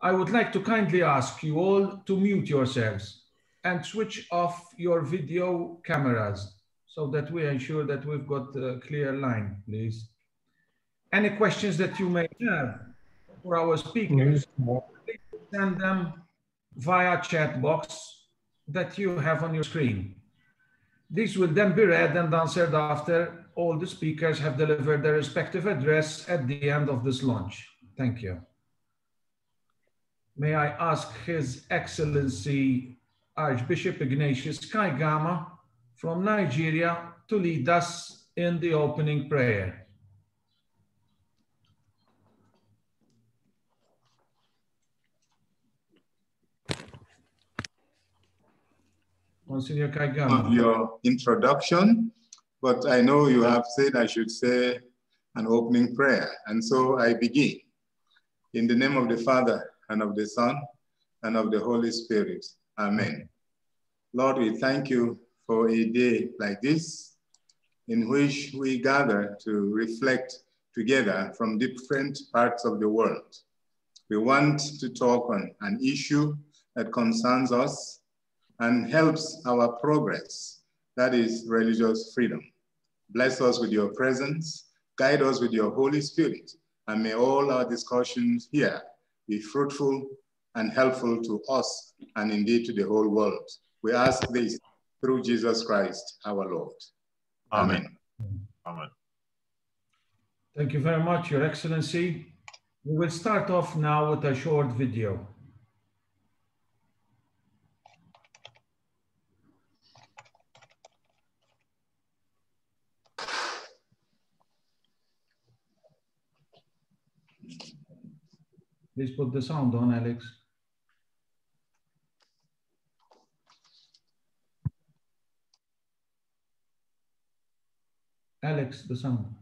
I would like to kindly ask you all to mute yourselves and switch off your video cameras so that we ensure that we've got a clear line, please. Any questions that you may have for our speakers, please send them via chat box that you have on your screen. These will then be read and answered after all the speakers have delivered their respective address at the end of this launch. Thank you. May I ask His Excellency Archbishop Ignatius Kaigama from Nigeria to lead us in the opening prayer. Monsignor Kaigama. of your introduction, but I know you have said I should say an opening prayer. And so I begin. In the name of the Father, and of the Son, and of the Holy Spirit. Amen. Lord, we thank you for a day like this in which we gather to reflect together from different parts of the world. We want to talk on an issue that concerns us and helps our progress, that is religious freedom. Bless us with your presence, guide us with your Holy Spirit, and may all our discussions here be fruitful and helpful to us and indeed to the whole world. We ask this through Jesus Christ, our Lord. Amen. Amen. Thank you very much, Your Excellency. We will start off now with a short video. Please put the sound on, Alex. Alex, the sound.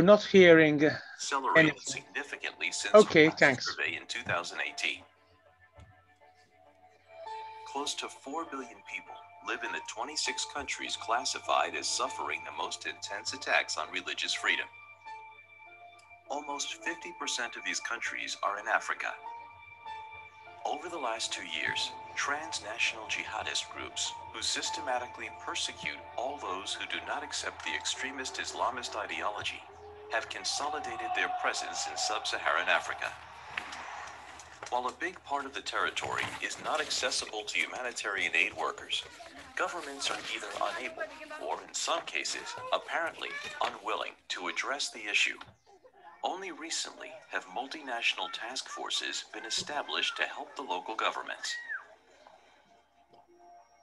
We're not hearing. accelerated Anything. significantly since Okay, thanks. survey in 2018. Close to 4 billion people live in the 26 countries classified as suffering the most intense attacks on religious freedom. Almost 50% of these countries are in Africa. Over the last two years, transnational jihadist groups who systematically persecute all those who do not accept the extremist Islamist ideology have consolidated their presence in sub Saharan Africa. While a big part of the territory is not accessible to humanitarian aid workers, governments are either unable or, in some cases, apparently unwilling to address the issue. Only recently have multinational task forces been established to help the local governments.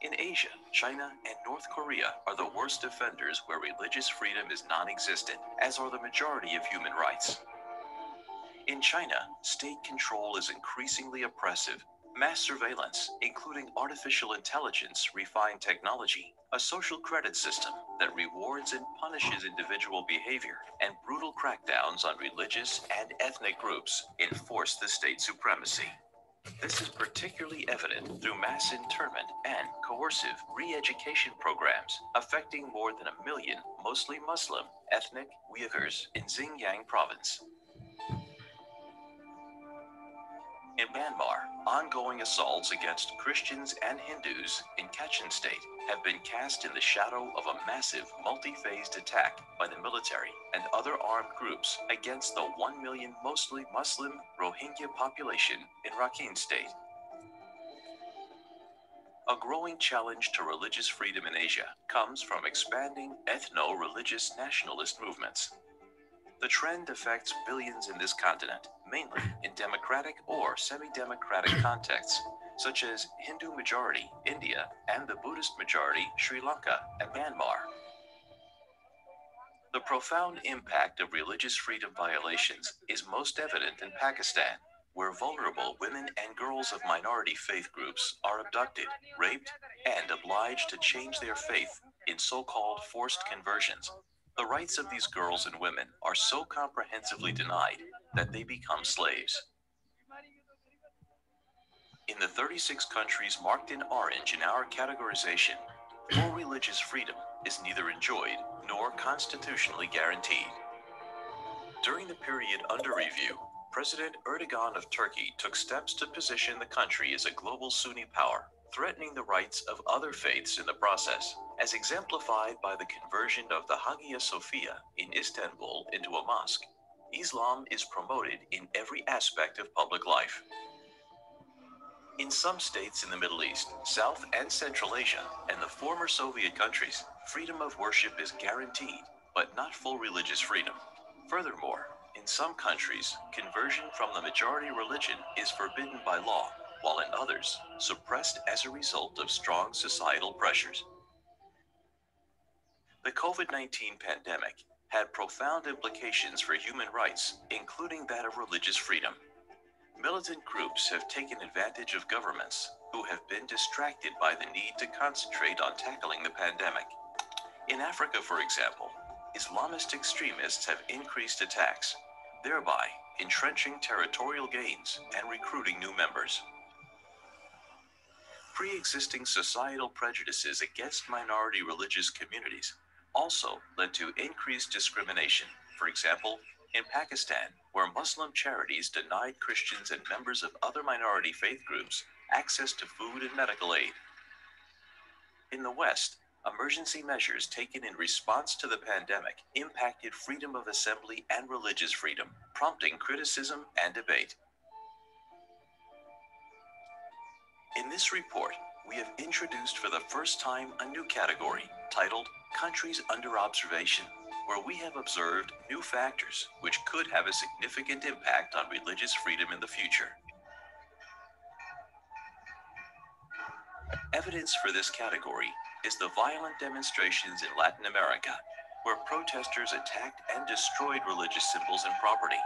In Asia, China, and North Korea are the worst offenders where religious freedom is non existent, as are the majority of human rights. In China, state control is increasingly oppressive. Mass surveillance, including artificial intelligence, refined technology, a social credit system that rewards and punishes individual behavior, and brutal crackdowns on religious and ethnic groups enforce the state supremacy. This is particularly evident through mass internment and coercive re education programs affecting more than a million mostly Muslim ethnic Uyghurs in Xinjiang province. In Myanmar, ongoing assaults against Christians and Hindus in Kachin State have been cast in the shadow of a massive multi phased attack by the military and other armed groups against the 1 million mostly Muslim Rohingya population in Rakhine State. A growing challenge to religious freedom in Asia comes from expanding ethno religious nationalist movements. The trend affects billions in this continent, mainly in democratic or semi democratic contexts, such as Hindu majority India and the Buddhist majority Sri Lanka and Myanmar. The profound impact of religious freedom violations is most evident in Pakistan, where vulnerable women and girls of minority faith groups are abducted, raped, and obliged to change their faith in so called forced conversions. The rights of these girls and women are so comprehensively denied that they become slaves. In the 36 countries marked in orange in our categorization, full religious freedom is neither enjoyed nor constitutionally guaranteed. During the period under review, President Erdogan of Turkey took steps to position the country as a global Sunni power, threatening the rights of other faiths in the process, as exemplified by the conversion of the Hagia Sophia in Istanbul into a mosque. Islam is promoted in every aspect of public life. In some states in the Middle East, South and Central Asia, and the former Soviet countries, freedom of worship is guaranteed, but not full religious freedom. Furthermore, in some countries, conversion from the majority religion is forbidden by law, while in others, suppressed as a result of strong societal pressures. The COVID 19 pandemic had profound implications for human rights, including that of religious freedom. Militant groups have taken advantage of governments who have been distracted by the need to concentrate on tackling the pandemic. In Africa, for example, Islamist extremists have increased attacks, thereby entrenching territorial gains and recruiting new members. Pre existing societal prejudices against minority religious communities also led to increased discrimination. For example, in Pakistan, where Muslim charities denied Christians and members of other minority faith groups access to food and medical aid. In the West, emergency measures taken in response to the pandemic impacted freedom of assembly and religious freedom, prompting criticism and debate. In this report, we have introduced for the first time a new category titled Countries Under Observation where we have observed new factors which could have a significant impact on religious freedom in the future. Evidence for this category is the violent demonstrations in Latin America, where protesters attacked and destroyed religious symbols and property.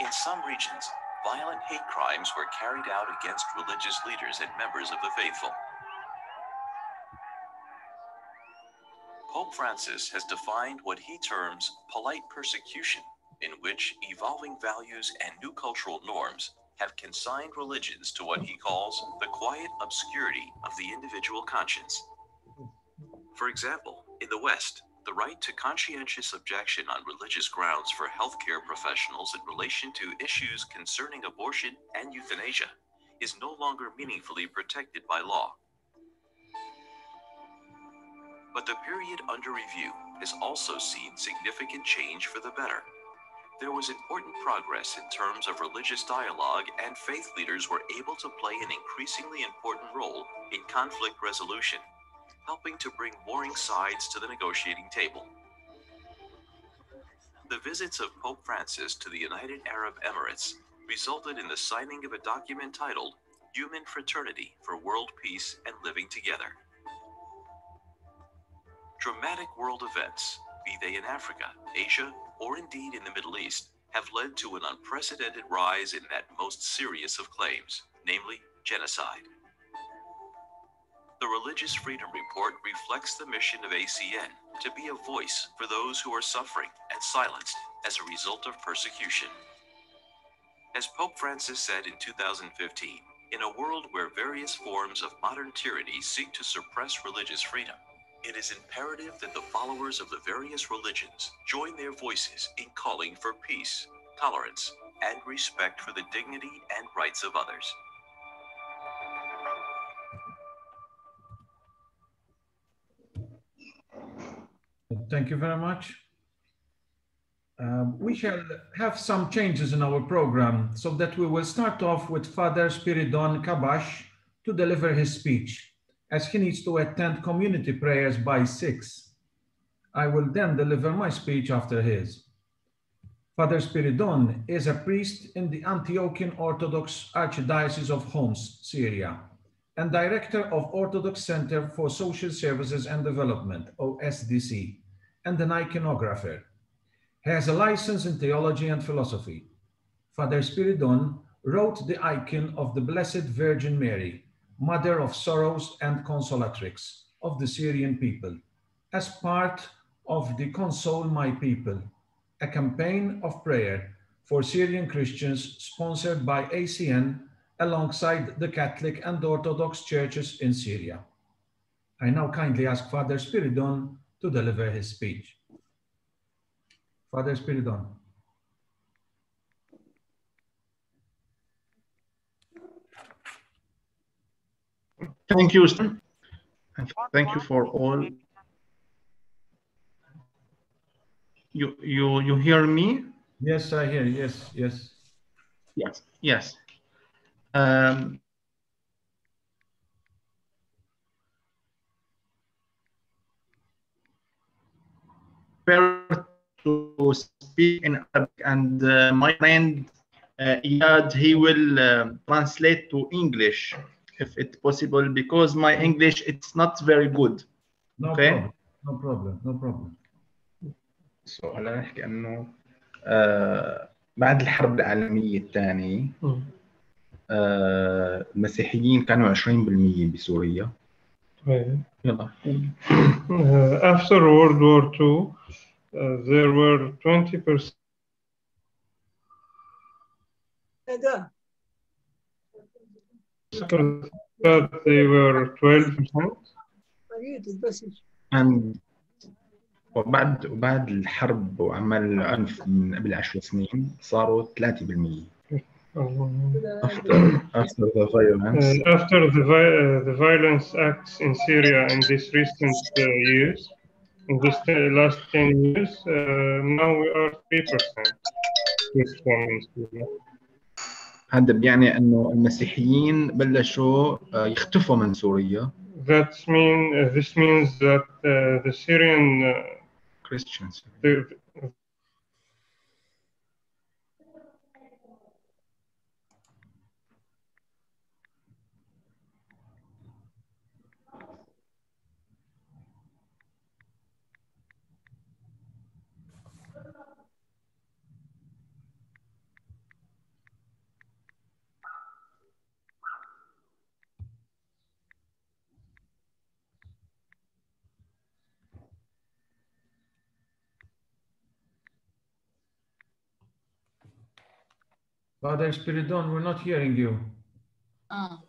In some regions, violent hate crimes were carried out against religious leaders and members of the faithful. Pope Francis has defined what he terms polite persecution, in which evolving values and new cultural norms have consigned religions to what he calls the quiet obscurity of the individual conscience. For example, in the West, the right to conscientious objection on religious grounds for healthcare professionals in relation to issues concerning abortion and euthanasia is no longer meaningfully protected by law. But the period under review has also seen significant change for the better. There was important progress in terms of religious dialogue, and faith leaders were able to play an increasingly important role in conflict resolution, helping to bring warring sides to the negotiating table. The visits of Pope Francis to the United Arab Emirates resulted in the signing of a document titled Human Fraternity for World Peace and Living Together. Dramatic world events, be they in Africa, Asia, or indeed in the Middle East, have led to an unprecedented rise in that most serious of claims, namely genocide. The Religious Freedom Report reflects the mission of ACN to be a voice for those who are suffering and silenced as a result of persecution. As Pope Francis said in 2015, in a world where various forms of modern tyranny seek to suppress religious freedom, it is imperative that the followers of the various religions join their voices in calling for peace, tolerance, and respect for the dignity and rights of others. Thank you very much. Um, we shall have some changes in our program so that we will start off with Father Spiridon Kabash to deliver his speech as he needs to attend community prayers by six. I will then deliver my speech after his. Father Spiridon is a priest in the Antiochian Orthodox Archdiocese of Homs, Syria, and director of Orthodox Center for Social Services and Development, OSDC, and an iconographer. He has a license in theology and philosophy. Father Spiridon wrote the icon of the Blessed Virgin Mary, Mother of Sorrows and Consolatrix of the Syrian people, as part of the Console My People, a campaign of prayer for Syrian Christians sponsored by ACN alongside the Catholic and Orthodox churches in Syria. I now kindly ask Father Spiridon to deliver his speech. Father Spiridon. Thank you, sir. And thank you for all. You you you hear me? Yes, I hear. Yes, yes. Yes. Yes. Um, to speak in Arabic, and uh, my friend uh, Iyad, he will uh, translate to English if it's possible because my English it's not very good. No Okay. problem. No problem. No problem. So هلا نحكي آه بعد الحرب العالمية الثانية آه المسيحيين كانوا 20% بسوريا Uh, after World War II, uh, there were 20% that they were 12%. and وبعد وبعد الحرب وعمل العنف من قبل 10 سنين صاروا 3% after after the violence Uh, after the, vi- uh, the violence acts in Syria in these recent uh, years, in this uh, last 10 years, uh, now we are 3% Christian in Syria. هذا بيعني انه المسيحيين بلشوا آه، يختفوا من سوريا That mean, uh, this means that uh, the Syrian, uh, Christians the, Father Spiridon, we're not hearing you. Ah,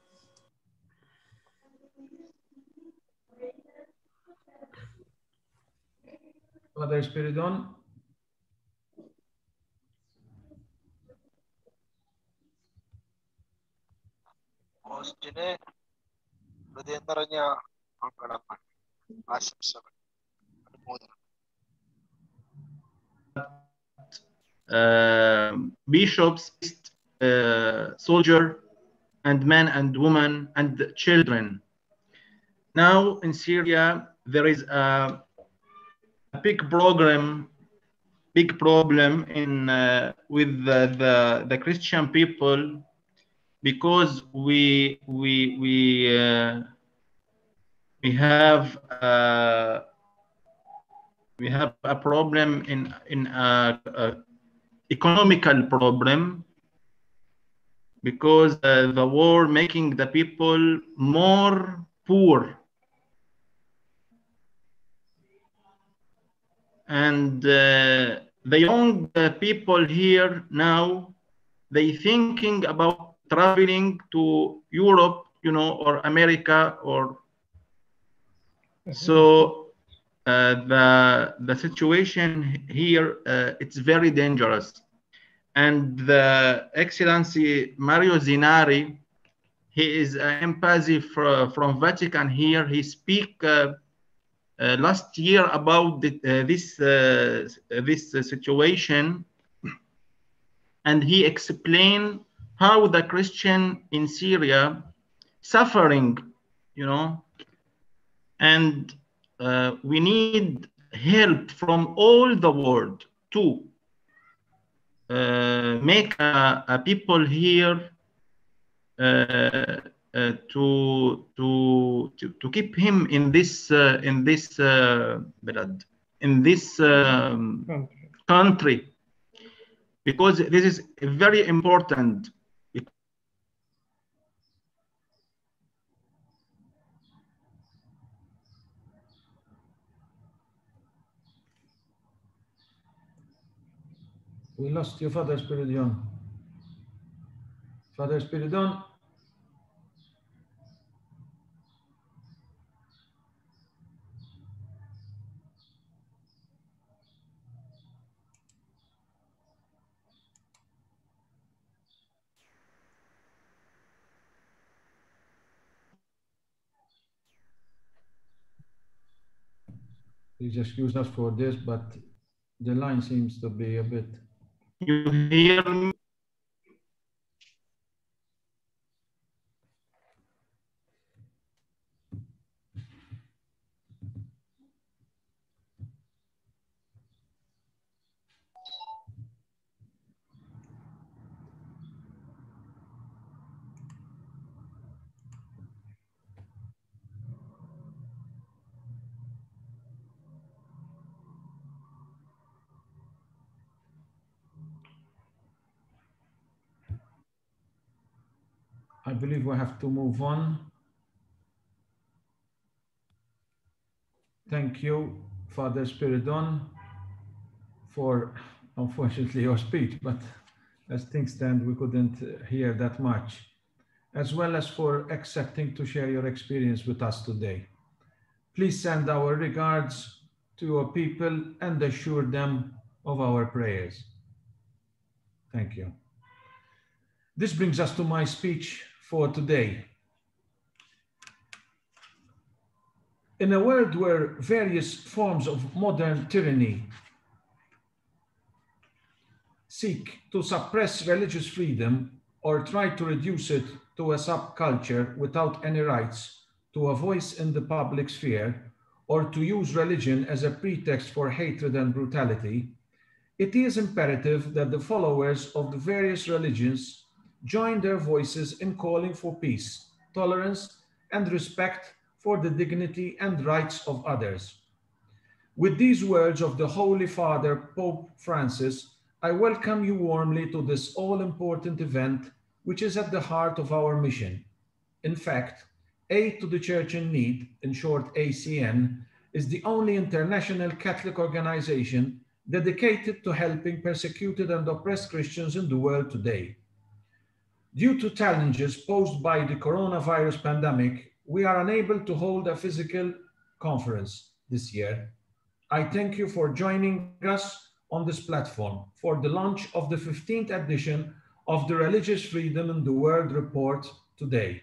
Father Spiridon. ഹോസ്റ്റിന് ഹൃദയം നിറഞ്ഞ മംഗളമാണ് ആശംസകൾ അനുമോദനം uh, bishops, uh, soldier, and men and women and children. Now in Syria, there is a, a big program, big problem in uh, with the, the the Christian people because we we we uh, we have. Uh, we have a problem in in a, a economical problem because uh, the war making the people more poor. And uh, the young uh, people here now they thinking about traveling to europe you know or america or so uh, the the situation here uh, it's very dangerous and the excellency mario zenari he is an embassy fr- from vatican here. He speak uh, uh, last year about the, uh, this uh, this situation. And he explained how the christian in syria suffering you know. And uh, we need help from all the world too make uh, uh, people here uh, uh, to, to to to keep him in this uh, in this uh, بلد, in this um, Country. country because this is very important We lost you, Father Spiridon. Father Spiridon. Please excuse us for this, but the line seems to be a bit. You hear me I believe we have to move on. Thank you, Father Spiridon, for unfortunately your speech, but as things stand, we couldn't uh, hear that much, as well as for accepting to share your experience with us today. Please send our regards to your people and assure them of our prayers. Thank you. This brings us to my speech for today. In a world where various forms of modern tyranny seek to suppress religious freedom or try to reduce it to a subculture without any rights to a voice in the public sphere, or to use religion as a pretext for hatred and brutality, it is imperative that the followers of the various religions join their voices in calling for peace, tolerance, and respect for the dignity and rights of others. With these words of the Holy Father, Pope Francis, I welcome you warmly to this all important event, which is at the heart of our mission. In fact, Aid to the Church in Need, in short ACN, is the only international Catholic organization dedicated to helping persecuted and oppressed Christians in the world today. Due to challenges posed by the coronavirus pandemic, we are unable to hold a physical conference this year. I thank you for joining us on this platform for the launch of the 15th edition of the Religious Freedom in the World report today.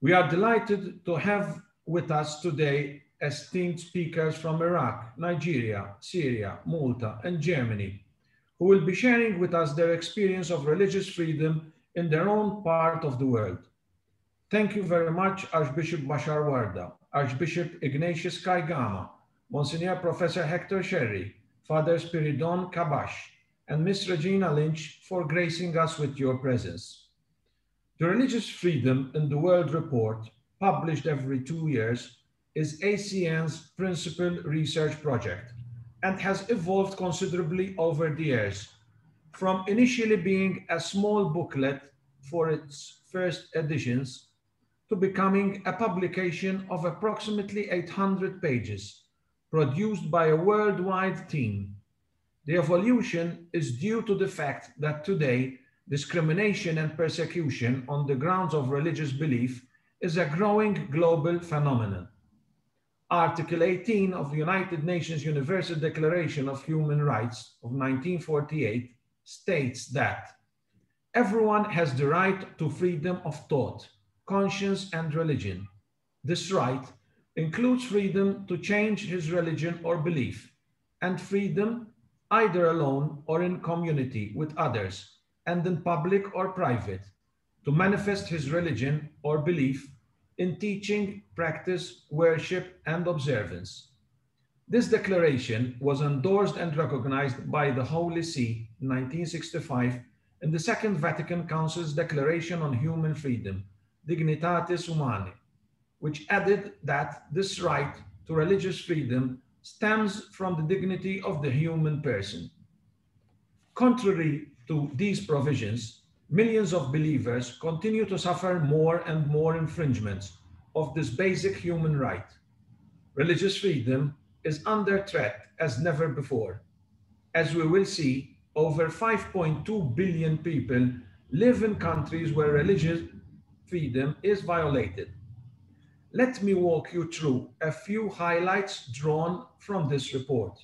We are delighted to have with us today esteemed speakers from Iraq, Nigeria, Syria, Malta, and Germany, who will be sharing with us their experience of religious freedom in their own part of the world. Thank you very much, Archbishop Bashar Warda, Archbishop Ignatius Kaigama, Monsignor Professor Hector Scerri, Father Spiridon Kabash, and Miss Regina Lynch for gracing us with your presence. The Religious Freedom in the World report, published every two years, is ACN's principal research project and has evolved considerably over the years, from initially being a small booklet for its first editions to becoming a publication of approximately 800 pages, produced by a worldwide team. The evolution is due to the fact that today discrimination and persecution on the grounds of religious belief is a growing global phenomenon. Article 18 of the United Nations Universal Declaration of Human Rights of 1948 states that everyone has the right to freedom of thought, conscience, and religion. This right includes freedom to change his religion or belief, and freedom either alone or in community with others, and in public or private, to manifest his religion or belief in teaching, practice, worship, and observance. This declaration was endorsed and recognized by the Holy See in 1965 in the Second Vatican Council's Declaration on Human Freedom, Dignitatis Humanae, which added that this right to religious freedom stems from the dignity of the human person. Contrary to these provisions, millions of believers continue to suffer more and more infringements of this basic human right. Religious freedom is under threat as never before. As we will see, over 5.2 billion people live in countries where religious freedom is violated. Let me walk you through a few highlights drawn from this report.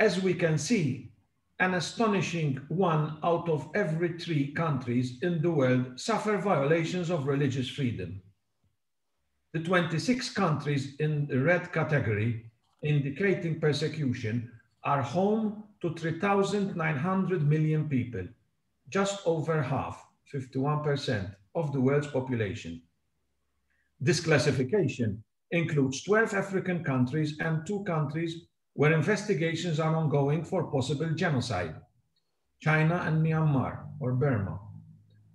As we can see, an astonishing one out of every three countries in the world suffer violations of religious freedom. The 26 countries in the red category indicating persecution are home to 3,900 million people, just over half, 51% of the world's population. This classification includes 12 African countries and two countries where investigations are ongoing for possible genocide, China and Myanmar or Burma.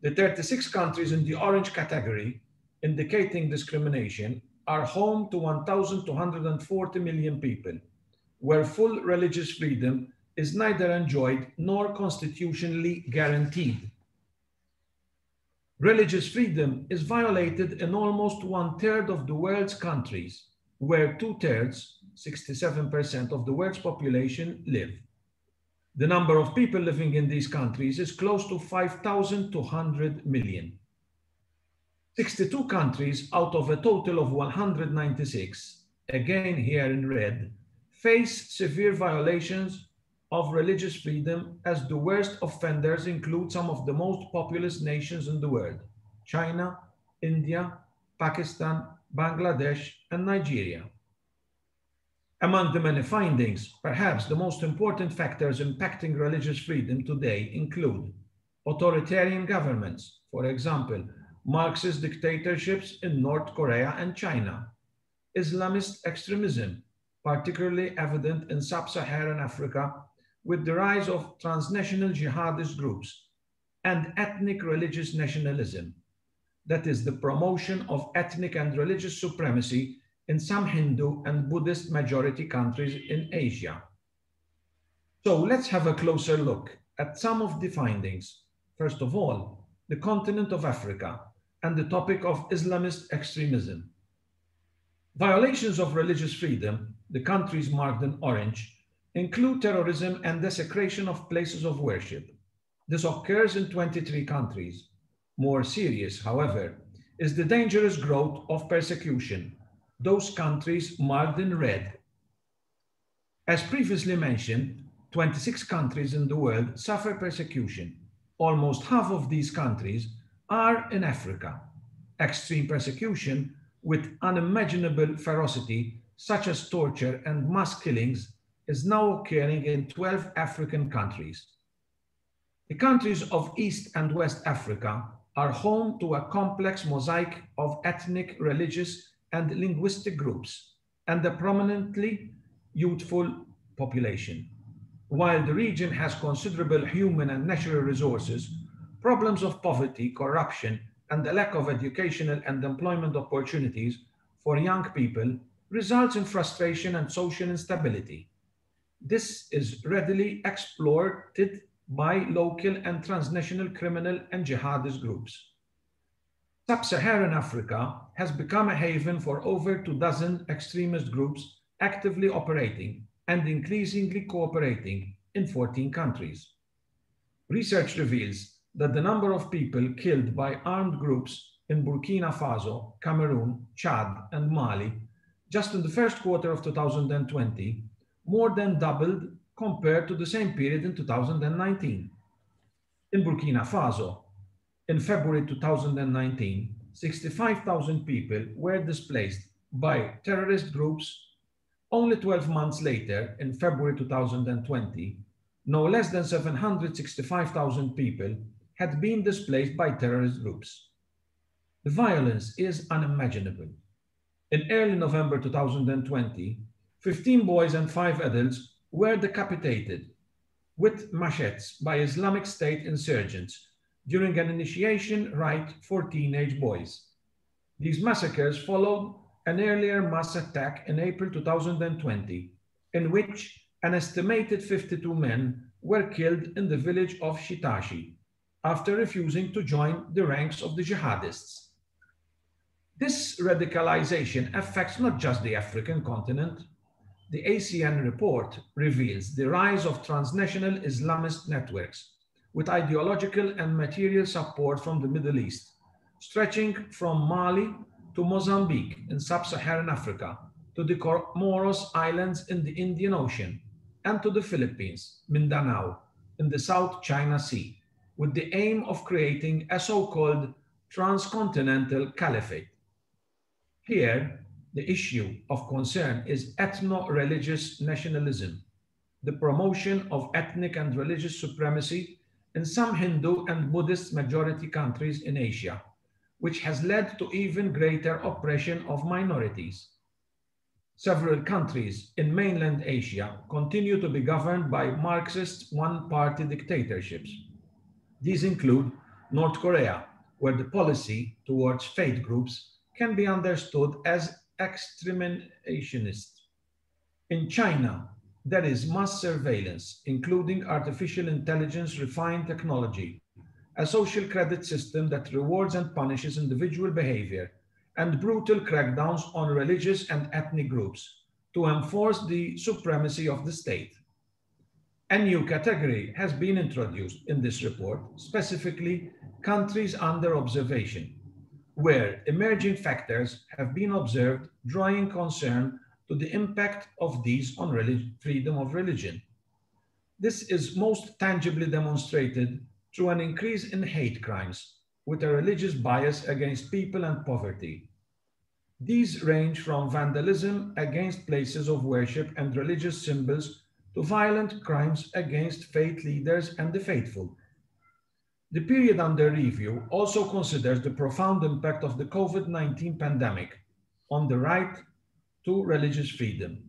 The 36 countries in the orange category indicating discrimination are home to 1,240 million people, where full religious freedom is neither enjoyed nor constitutionally guaranteed. Religious freedom is violated in almost one third of the world's countries, where two thirds 67% of the world's population live. The number of people living in these countries is close to 5,200 million. 62 countries out of a total of 196, again here in red, face severe violations of religious freedom as the worst offenders include some of the most populous nations in the world, China, India, Pakistan, Bangladesh, and Nigeria. Among the many findings, perhaps the most important factors impacting religious freedom today include authoritarian governments, for example, Marxist dictatorships in North Korea and China, Islamist extremism, particularly evident in sub-Saharan Africa with the rise of transnational jihadist groups, and ethnic religious nationalism, that is the promotion of ethnic and religious supremacy in some Hindu and Buddhist majority countries in Asia. So let's have a closer look at some of the findings. First of all, the continent of Africa and the topic of Islamist extremism. Violations of religious freedom, the countries marked in orange, include terrorism and desecration of places of worship. This occurs in 23 countries. More serious, however, is the dangerous growth of persecution those countries marked in red. As previously mentioned, 26 countries in the world suffer persecution. Almost half of these countries are in Africa. Extreme persecution with unimaginable ferocity, such as torture and mass killings, is now occurring in 12 African countries. The countries of East and West Africa are home to a complex mosaic of ethnic, religious, and linguistic groups and a prominently youthful population. While the region has considerable human and natural resources, problems of poverty, corruption, and the lack of educational and employment opportunities for young people results in frustration and social instability. This is readily exploited by local and transnational criminal and jihadist groups. Sub-Saharan Africa has become a haven for over two dozen extremist groups actively operating and increasingly cooperating in 14 countries. Research reveals that the number of people killed by armed groups in Burkina Faso, Cameroon, Chad, and Mali just in the first quarter of 2020 more than doubled compared to the same period in 2019. In Burkina Faso, in February 2019, 65,000 people were displaced by terrorist groups. Only 12 months later, in February 2020, no less than 765,000 people had been displaced by terrorist groups. The violence is unimaginable. In early November 2020, 15 boys and five adults were decapitated with machetes by Islamic State insurgents during an initiation rite for teenage boys. These massacres followed an earlier mass attack in April 2020, in which an estimated 52 men were killed in the village of Xitaxi after refusing to join the ranks of the jihadists. This radicalization affects not just the African continent. The ACN report reveals the rise of transnational Islamist networks with ideological and material support from the Middle East, stretching from Mali to Mozambique in sub-Saharan Africa, to the Comoros Islands in the Indian Ocean, and to the Philippines, Mindanao, in the South China Sea, with the aim of creating a so-called transcontinental caliphate. Here, the issue of concern is ethno-religious nationalism, the promotion of ethnic and religious supremacy in some Hindu and Buddhist majority countries in Asia, which has led to even greater oppression of minorities. Several countries in mainland Asia continue to be governed by Marxist one-party dictatorships. These include North Korea, where the policy towards faith groups can be understood as exterminationist. In China, there is mass surveillance, including artificial intelligence refined technology, a social credit system that rewards and punishes individual behavior, and brutal crackdowns on religious and ethnic groups to enforce the supremacy of the state. A new category has been introduced in this report, specifically countries under observation, where emerging factors have been observed drawing concern to the impact of these on freedom of religion. This is most tangibly demonstrated through an increase in hate crimes with a religious bias against people and poverty. These range from vandalism against places of worship and religious symbols to violent crimes against faith leaders and the faithful. The period under review also considers the profound impact of the COVID-19 pandemic on the right to religious freedom.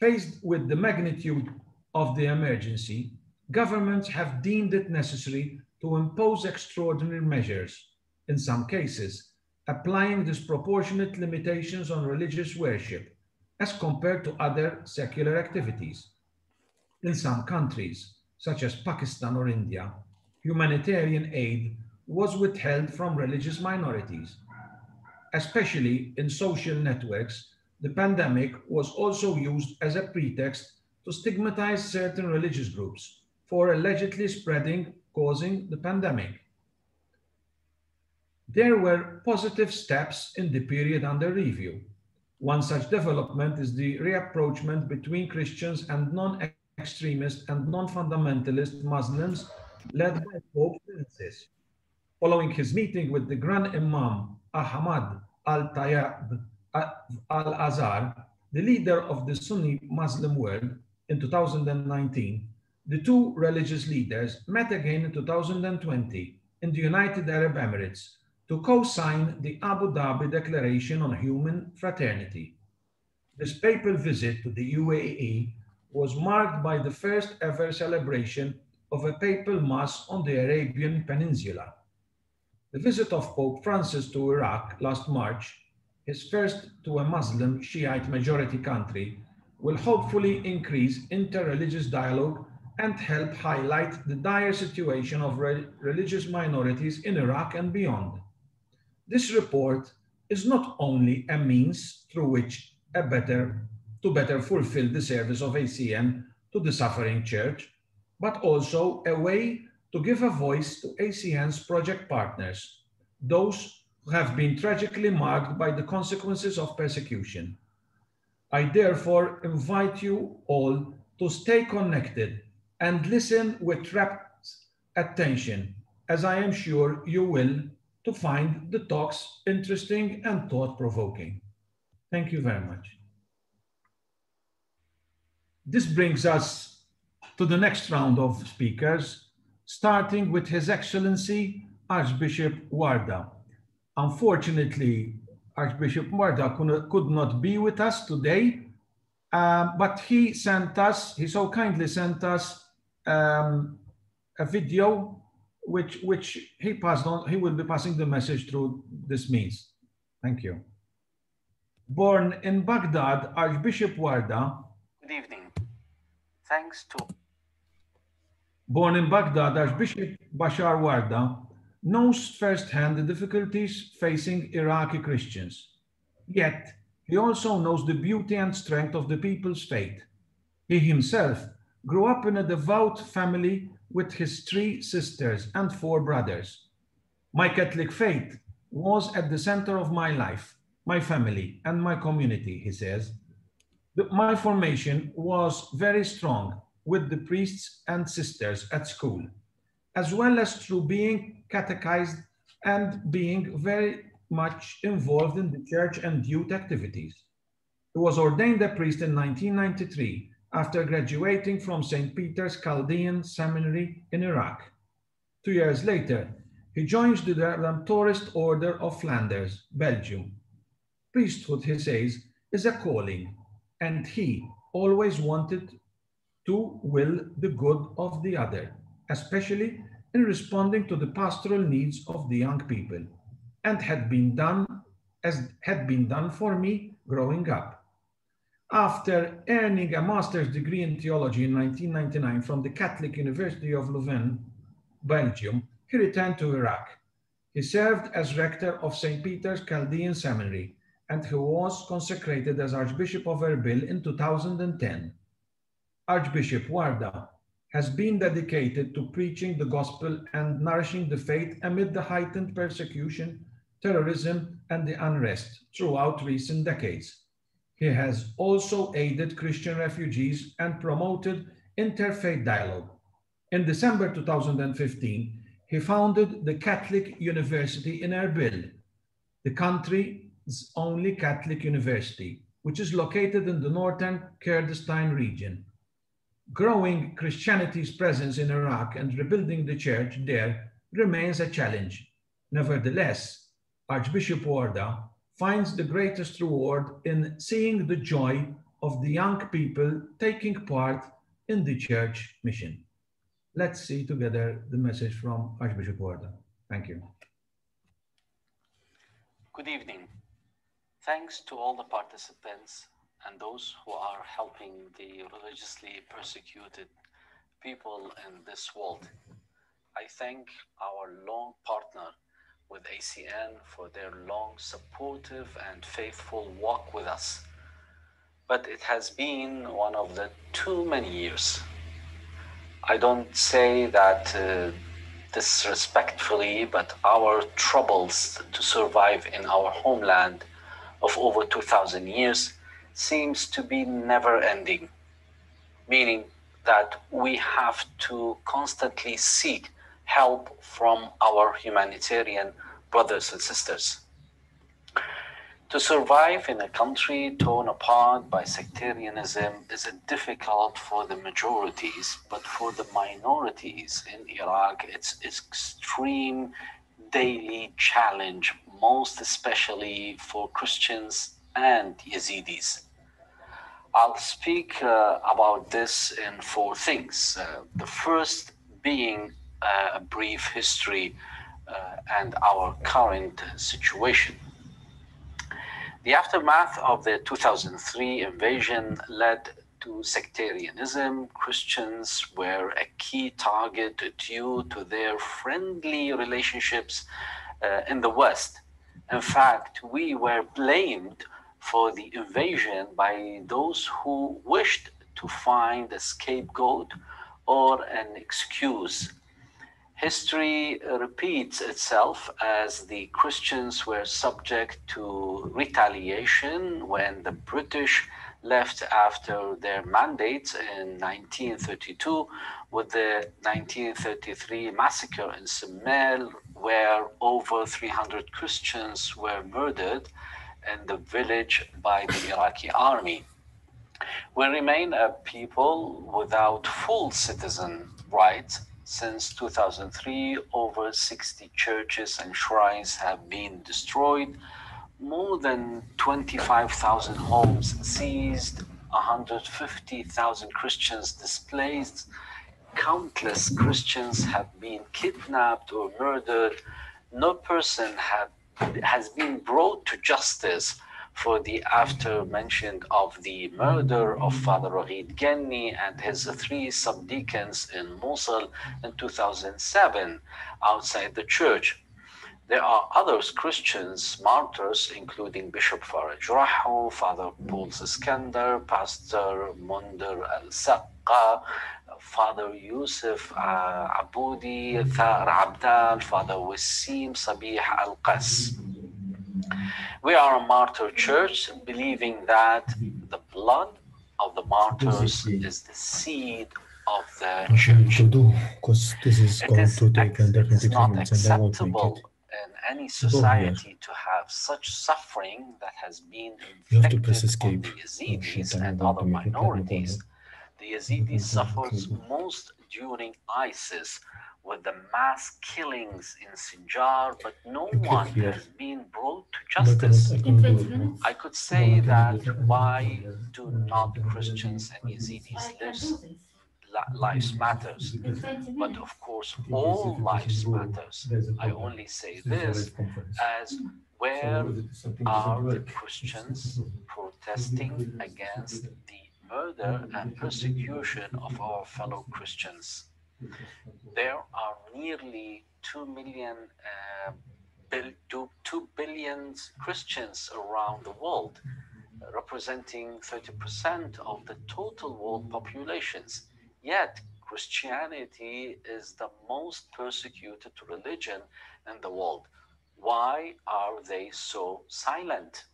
Faced with the magnitude of the emergency, governments have deemed it necessary to impose extraordinary measures, in some cases, applying disproportionate limitations on religious worship as compared to other secular activities. In some countries, such as Pakistan or India, humanitarian aid was withheld from religious minorities. Especially in social networks, the pandemic was also used as a pretext to stigmatize certain religious groups for allegedly spreading, causing the pandemic. There were positive steps in the period under review. One such development is the reapproachment between Christians and non extremist and non-fundamentalist Muslims led by Pope Francis. Following his meeting with the Grand Imam Ahmad al-Tayyab al-Azhar, the leader of the Sunni Muslim world in 2019, the two religious leaders met again in 2020 in the United Arab Emirates to co-sign the Abu Dhabi Declaration on Human Fraternity. This papal visit to the UAE was marked by the first ever celebration of a papal mass on the Arabian Peninsula. The visit of Pope Francis to Iraq last March, his first to a Muslim Shiite majority country, will hopefully increase interreligious dialogue and help highlight the dire situation of re religious minorities in Iraq and beyond. This report is not only a means through which a better to better fulfill the service of ACN to the suffering church, but also a way to give a voice to ACN's project partners, those who have been tragically marked by the consequences of persecution. I therefore invite you all to stay connected and listen with rapt attention, as I am sure you will, to find the talks interesting and thought-provoking. Thank you very much. This brings us to the next round of speakers, starting with His Excellency Archbishop Warda. Unfortunately, Archbishop Warda could, not be with us today, um, but he sent us, he so kindly sent us um, a video which, which he passed on, he will be passing the message through this means. Thank you. Born in Baghdad, Archbishop Warda. Good evening. Thanks to. Born in Baghdad, Archbishop Bashar Warda knows firsthand the difficulties facing Iraqi Christians. Yet, he also knows the beauty and strength of the people's faith. He himself grew up in a devout family with his three sisters and four brothers. My Catholic faith was at the center of my life, my family, and my community, he says. My formation was very strong with the priests and sisters at school, as well as through being catechized and being very much involved in the church and youth activities. He was ordained a priest in 1993 after graduating from St. Peter's Chaldean Seminary in Iraq. Two years later, he joins the Redemptorist Order of Flanders, Belgium. Priesthood, he says, is a calling, and he always wanted to will the good of the other, especially in responding to the pastoral needs of the young people, and had been done as had been done for me growing up. After earning a master's degree in theology in 1999 from the Catholic University of Leuven, Belgium, he returned to Iraq. He served as rector of St. Peter's Chaldean Seminary, and he was consecrated as Archbishop of Erbil in 2010. Archbishop Warda has been dedicated to preaching the gospel and nourishing the faith amid the heightened persecution, terrorism, and the unrest throughout recent decades. He has also aided Christian refugees and promoted interfaith dialogue. In December 2015, he founded the Catholic University in Erbil, the country's only Catholic university, which is located in the northern Kurdistan region. Growing Christianity's presence in Iraq and rebuilding the church there remains a challenge. Nevertheless, Archbishop Warda finds the greatest reward in seeing the joy of the young people taking part in the church mission. Let's see together the message from Archbishop Warda. Thank you. Good evening. Thanks to all the participants and those who are helping the religiously persecuted people in this world. I thank our long partner with ACN for their long supportive and faithful walk with us. But it has been one of the too many years. I don't say that uh, disrespectfully, but our troubles to survive in our homeland of over 2,000 years seems to be never ending, meaning that we have to constantly seek help from our humanitarian brothers and sisters. To survive in a country torn apart by sectarianism is difficult for the majorities, but for the minorities in Iraq, it's, it's extreme daily challenge, most especially for Christians and Yazidis. I'll speak uh, about this in four things. Uh, the first being uh, a brief history uh, and our current situation. The aftermath of the 2003 invasion led to sectarianism. Christians were a key target due to their friendly relationships uh, in the West. In fact, we were blamed for the invasion by those who wished to find a scapegoat or an excuse. History repeats itself as the Christians were subject to retaliation when the British left after their mandates in 1932 with the 1933 massacre in Simele, where over 300 Christians were murdered in the village by the Iraqi army. We remain a people without full citizen rights. Since 2003, over 60 churches and shrines have been destroyed. more than 25,000 homes seized, 150,000 Christians displaced, countless Christians have been kidnapped or murdered. No person have, has been brought to justice for the after mentioned of the murder of Father Ragheed Ganni and his three subdeacons in Mosul in 2007 outside the church. There are others Christians, martyrs, including Bishop Faraj Raho, Father Paul Iskandar, Pastor Munder Al-Saqqa, Father Yusuf uh, Aboudi, Thar Abdal, Father Wasim Sabih Al-Qas. We are a martyr church, believing that the blood of the martyrs is the seed of the church. because this is going to take under it 20 minutes and I in any society to have such suffering that has been inflicted on the Yazidis and other minorities. The Yazidis suffers most during ISIS with the mass killings in Sinjar, but no one has been brought to But I cannot- justice. I can't do it now. I could say that why do not Christians and Yazidis lives, li- lives matters? But of course, all lives matters. I only say this as where are the Christians protesting against the murder and persecution of our fellow Christians? There are nearly 2 million, uh, bil- two, 2 billion Christians around the world, representing 30% of the total world populations. Yet, Christianity is the most persecuted religion in the world. Why are they so silent?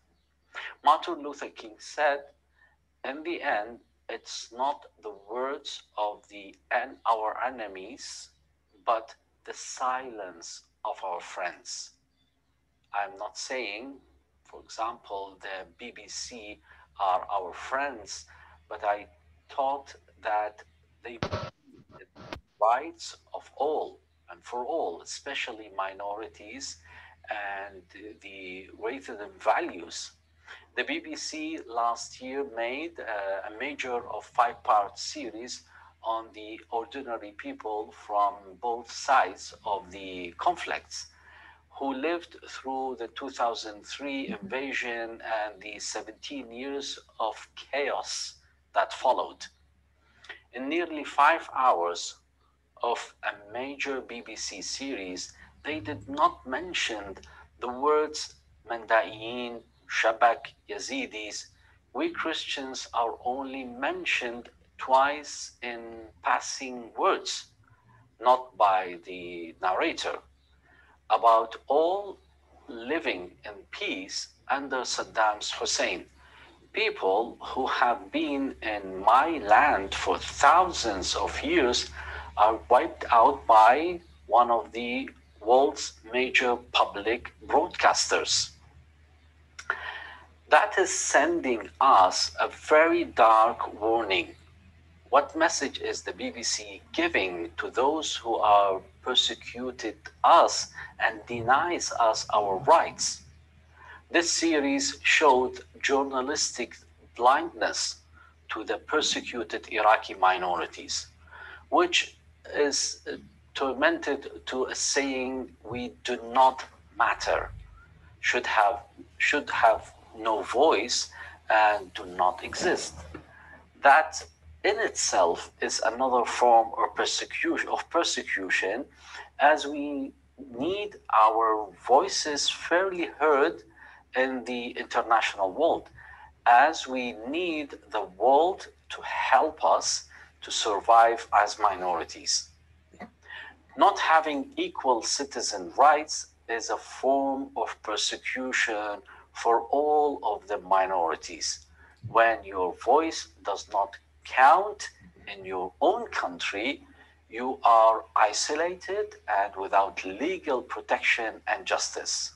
Martin Luther King said, in the end, it's not the words of the en- our enemies, but the silence of our friends. I'm not saying, for example, the BBC are our friends, but I thought that they the rights of all and for all, especially minorities, and the racism values. The BBC last year made uh, a major of five-part series on the ordinary people from both sides of the conflicts who lived through the 2003 invasion and the 17 years of chaos that followed. In nearly five hours of a major BBC series, they did not mention the words Mandaiyin, Shabak, Yazidis. We Christians are only mentioned twice in passing words, not by the narrator, about all living in peace under Saddam's Hussein. People who have been in my land for thousands of years are wiped out by one of the world's major public broadcasters. That is sending us a very dark warning. What message is the BBC giving to those who are persecuted us and denies us our rights? This series showed journalistic blindness to the persecuted Iraqi minorities, which is uh, tormented to a saying we do not matter, should have should have no voice and do not exist. That in itself is another form of persecution of persecution as we need our voices fairly heard in the international world as we need the world to help us to survive as minorities. Not having equal citizen rights is a form of persecution for all of the minorities. When your voice does not count in your own country, you are isolated and without legal protection and justice.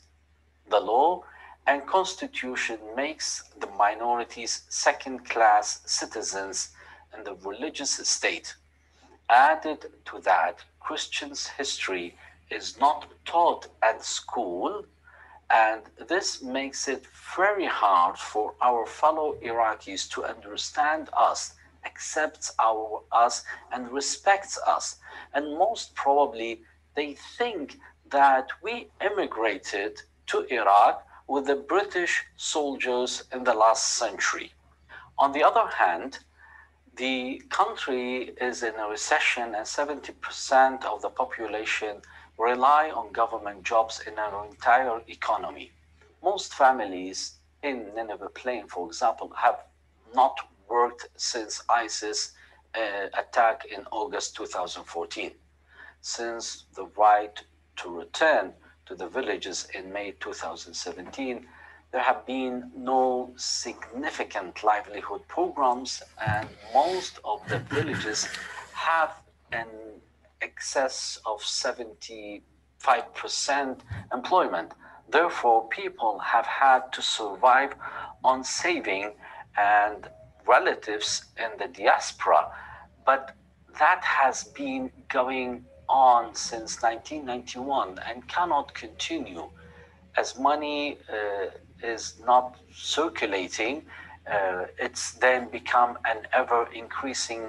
The law and constitution makes the minorities second class citizens in the religious state. Added to that, Christians' history is not taught at school And this makes it very hard for our fellow Iraqis to understand us, accepts our us, and respects us. And most probably, they think that we immigrated to Iraq with the British soldiers in the last century. On the other hand, the country is in a recession and 70% of the population rely on government jobs in our entire economy. Most families in Nineveh Plain, for example, have not worked since ISIS uh, attack in August 2014. Since the right to return to the villages in May 2017, there have been no significant livelihood programs, and most of the villages have an excess of 75% employment. Therefore, people have had to survive on saving and relatives in the diaspora. But that has been going on since 1991 and cannot continue as money uh, is not circulating, uh, it's then become an ever increasing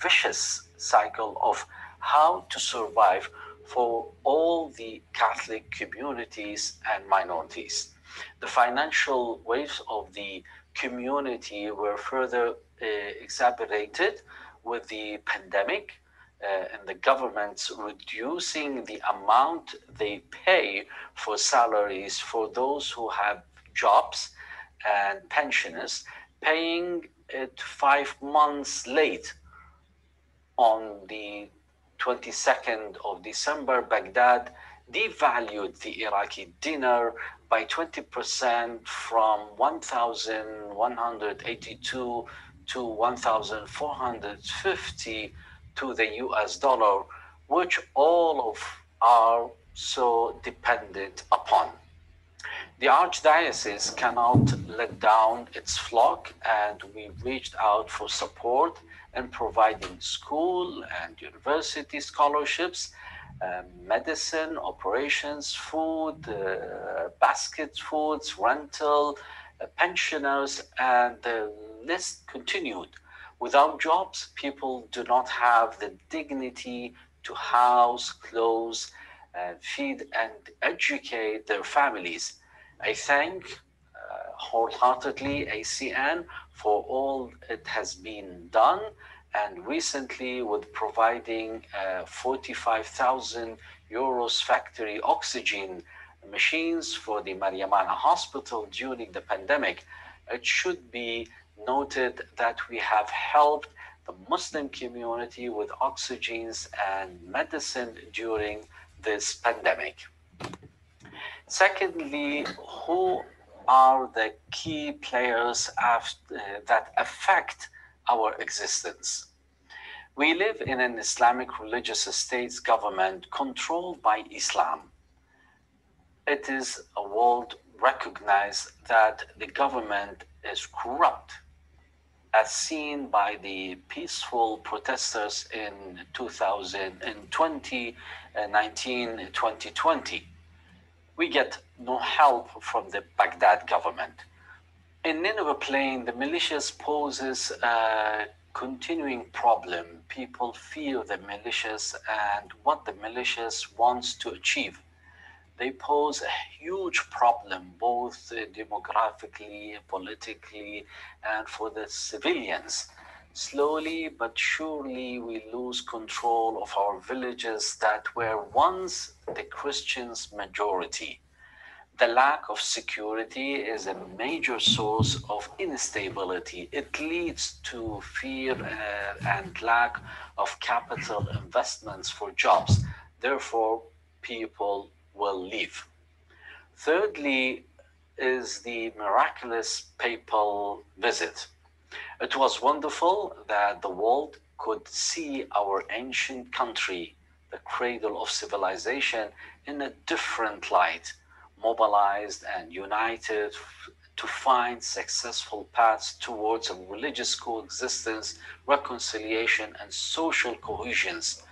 vicious cycle of how to survive for all the Catholic communities and minorities. The financial waves of the community were further uh, exacerbated with the pandemic uh, and the governments reducing the amount they pay for salaries for those who have jobs and pensioners, paying it five months late on the 22nd of December, Baghdad devalued the Iraqi dinar by 20% from 1,182 to 1,450 to the US dollar, which all of are so dependent upon. The Archdiocese cannot let down its flock, and we reached out for support in providing school and university scholarships, uh, medicine, operations, food, uh, basket foods, rental, uh, pensioners, and the list continued. Without jobs, people do not have the dignity to house, clothe, uh, feed, and educate their families. I thank uh, wholeheartedly ACN for all it has been done and recently with providing uh, 45,000 euros factory oxygen machines for the Mariamana hospital during the pandemic. It should be noted that we have helped the Muslim community with oxygens and medicine during this pandemic. Secondly, who are the key players after, uh, that affect our existence? We live in an Islamic religious state government controlled by Islam. It is a world recognized that the government is corrupt as seen by the peaceful protesters in 2020, 19, 2020. We get no help from the Baghdad government. In Nineveh Plain, the militias poses a continuing problem. People fear the militias and what the militias wants to achieve they pose a huge problem, both demographically, politically, and for the civilians. Slowly but surely, we lose control of our villages that were once the Christians' majority. The lack of security is a major source of instability. It leads to fear uh, and lack of capital investments for jobs. Therefore, people will leave. Thirdly, is the miraculous papal visit. It was wonderful that the world could see our ancient country, the cradle of civilization, in a different light, mobilized and united to find successful paths towards a religious coexistence, reconciliation, and social cohesions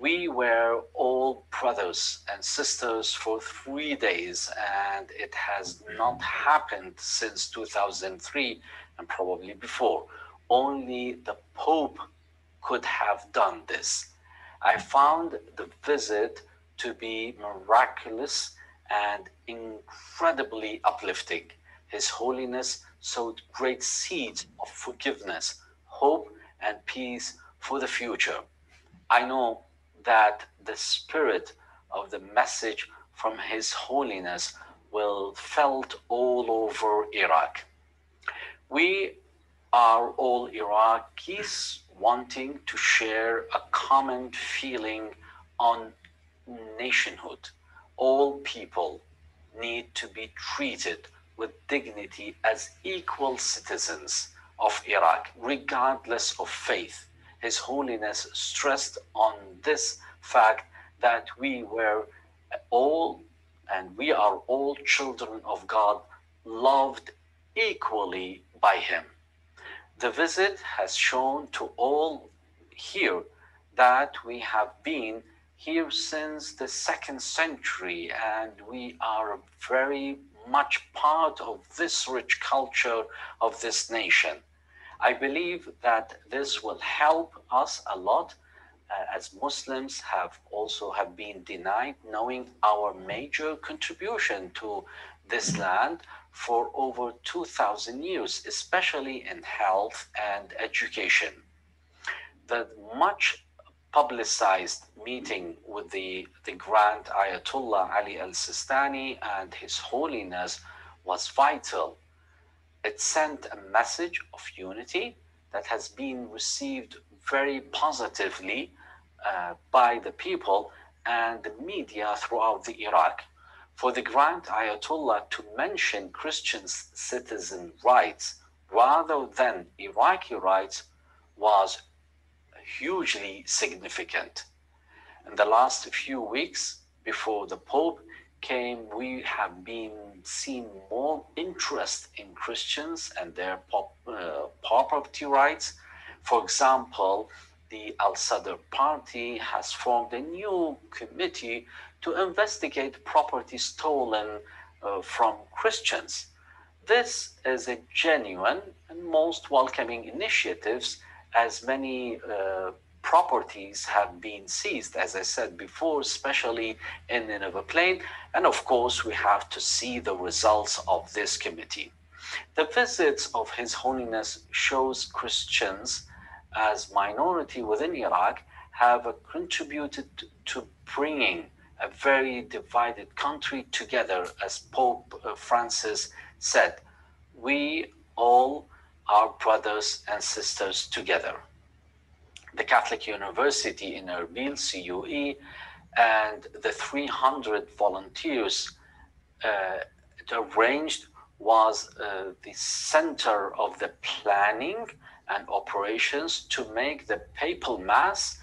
we were all brothers and sisters for three days, and it has not happened since 2003 and probably before. Only the Pope could have done this. I found the visit to be miraculous and incredibly uplifting. His Holiness sowed great seeds of forgiveness, hope, and peace for the future. I know that the spirit of the message from His Holiness will felt all over Iraq. We are all Iraqis wanting to share a common feeling on nationhood. All people need to be treated with dignity as equal citizens of Iraq, regardless of faith. His Holiness stressed on this fact that we were all and we are all children of God, loved equally by Him. The visit has shown to all here that we have been here since the second century and we are very much part of this rich culture of this nation. I believe that this will help us a lot uh, as Muslims have also have been denied knowing our major contribution to this land for over 2000 years, especially in health and education. The much publicized meeting with the, the Grand Ayatollah Ali al Sistani and His Holiness was vital. It sent a message of unity that has been received very positively uh, by the people and the media throughout the Iraq. For the Grand Ayatollah to mention Christian citizen rights rather than Iraqi rights was hugely significant. In the last few weeks before the Pope came, we have been seeing more interest in Christians and their pop, uh, property rights. For example, the Al Sadr party has formed a new committee to investigate property stolen uh, from Christians. This is a genuine and most welcoming initiatives as many uh, properties have been seized, as I said before, especially in the Nineveh Plain. And of course, we have to see the results of this committee. The visits of His Holiness shows Christians as minority within Iraq have contributed to bringing a very divided country together, as Pope uh, Francis said. We all are brothers and sisters together. The Catholic University in Erbil, CUE, and the 300 volunteers uh, arranged was uh, the center of the planning and operations to make the papal mass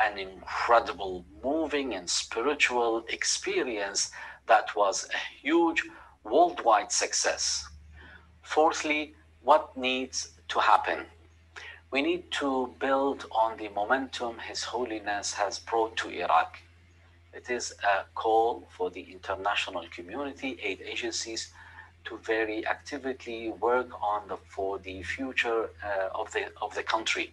an incredible, moving, and spiritual experience that was a huge worldwide success. Fourthly, what needs to happen? We need to build on the momentum His Holiness has brought to Iraq. It is a call for the international community, aid agencies, to very actively work on the, for the future uh, of the of the country.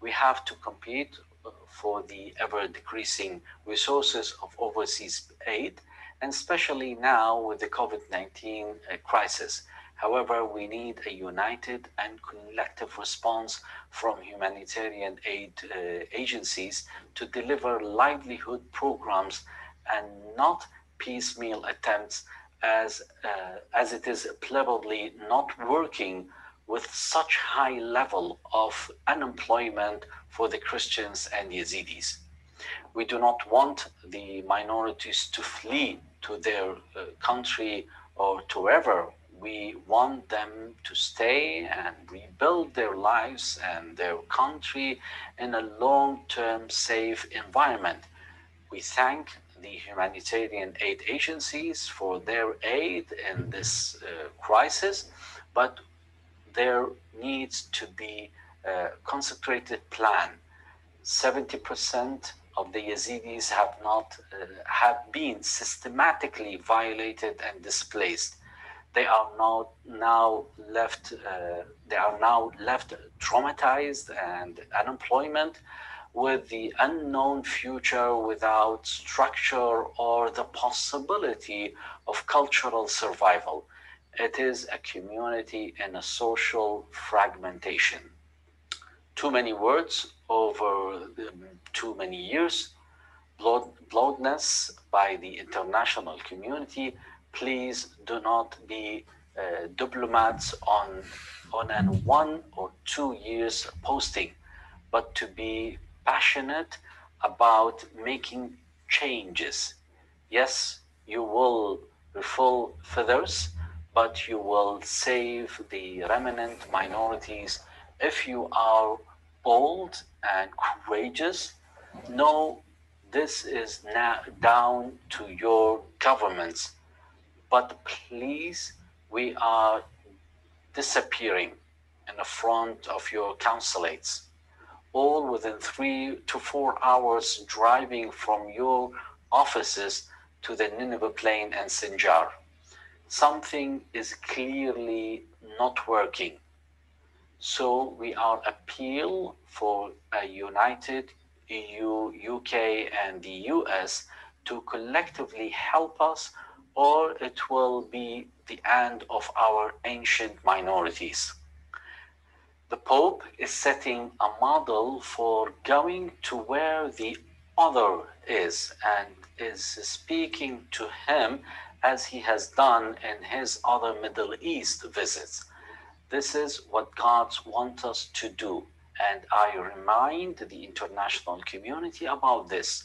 We have to compete uh, for the ever decreasing resources of overseas aid, and especially now with the COVID-19 uh, crisis. However, we need a united and collective response from humanitarian aid uh, agencies to deliver livelihood programs and not piecemeal attempts as, uh, as it is probably not working with such high level of unemployment for the Christians and Yazidis. We do not want the minorities to flee to their uh, country or to wherever. We want them to stay and rebuild their lives and their country in a long-term safe environment. We thank the humanitarian aid agencies for their aid in this uh, crisis, but there needs to be a concentrated plan. 70% of the Yazidis have not uh, have been systematically violated and displaced. They are now now left uh, they are now left traumatized and unemployment with the unknown future without structure or the possibility of cultural survival. It is a community in a social fragmentation. Too many words over the, too many years, blood, bloodness by the international community. Please do not be uh, diplomats on, on an one or two years posting, but to be passionate about making changes. Yes, you will ruffle feathers, but you will save the remnant minorities if you are bold and courageous. No, this is now down to your governments. But please, we are disappearing in the front of your consulates all within three to four hours driving from your offices to the Nineveh Plain and Sinjar. Something is clearly not working. So we are appeal for a united EU, UK, and the US to collectively help us, or it will be the end of our ancient minorities the Pope is setting a model for going to where the other is and is speaking to him as he has done in his other Middle East visits. This is what God wants us to do. And I remind the international community about this.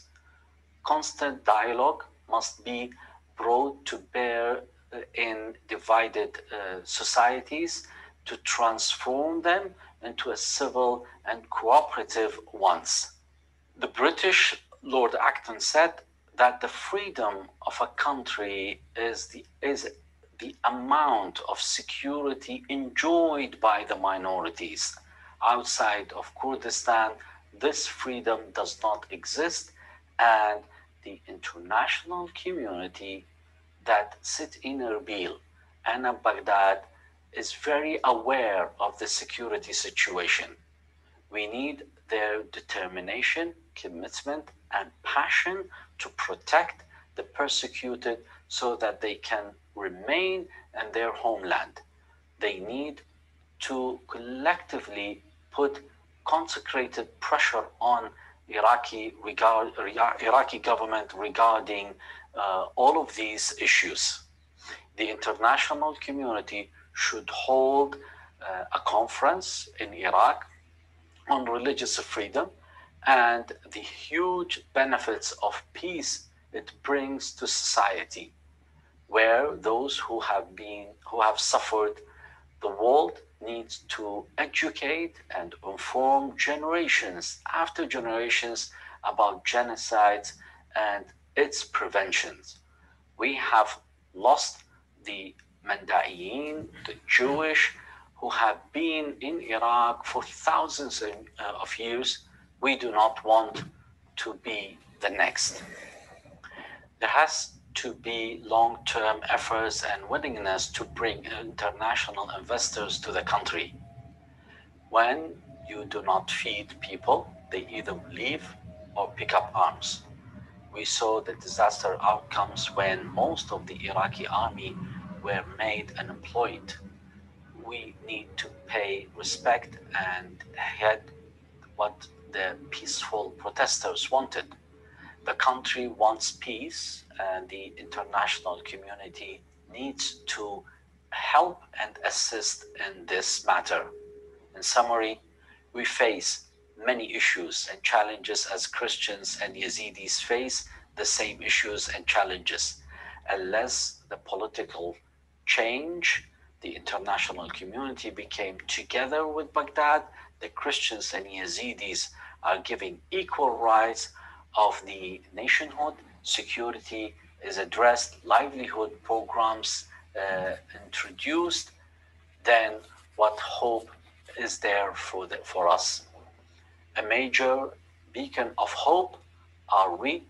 Constant dialogue must be brought to bear in divided uh, societies to transform them into a civil and cooperative ones. The British Lord Acton said that the freedom of a country is the, is the amount of security enjoyed by the minorities. Outside of Kurdistan, this freedom does not exist, and the international community that sit in Erbil and in Baghdad is very aware of the security situation. We need their determination, commitment, and passion to protect the persecuted so that they can remain in their homeland. They need to collectively put consecrated pressure on Iraqi regard, Iraqi government regarding uh, all of these issues. The international community should hold uh, a conference in Iraq on religious freedom and the huge benefits of peace it brings to society where those who have been who have suffered the world needs to educate and inform generations after generations about genocides and its preventions we have lost the Mandaiyin, the Jewish, who have been in Iraq for thousands uh, of years, we do not want to be the next. There has to be long term efforts and willingness to bring international investors to the country. When you do not feed people, they either leave or pick up arms. We saw the disaster outcomes when most of the Iraqi army were made unemployed. We need to pay respect and head what the peaceful protesters wanted. The country wants peace, and the international community needs to help and assist in this matter. In summary, we face many issues and challenges as Christians and Yazidis face the same issues and challenges. Unless the political change, the international community became together with Baghdad. The Christians and Yazidis are giving equal rights of the nationhood. Security is addressed, livelihood programs uh, introduced. Then what hope is there for, the, for us? A major beacon of hope are we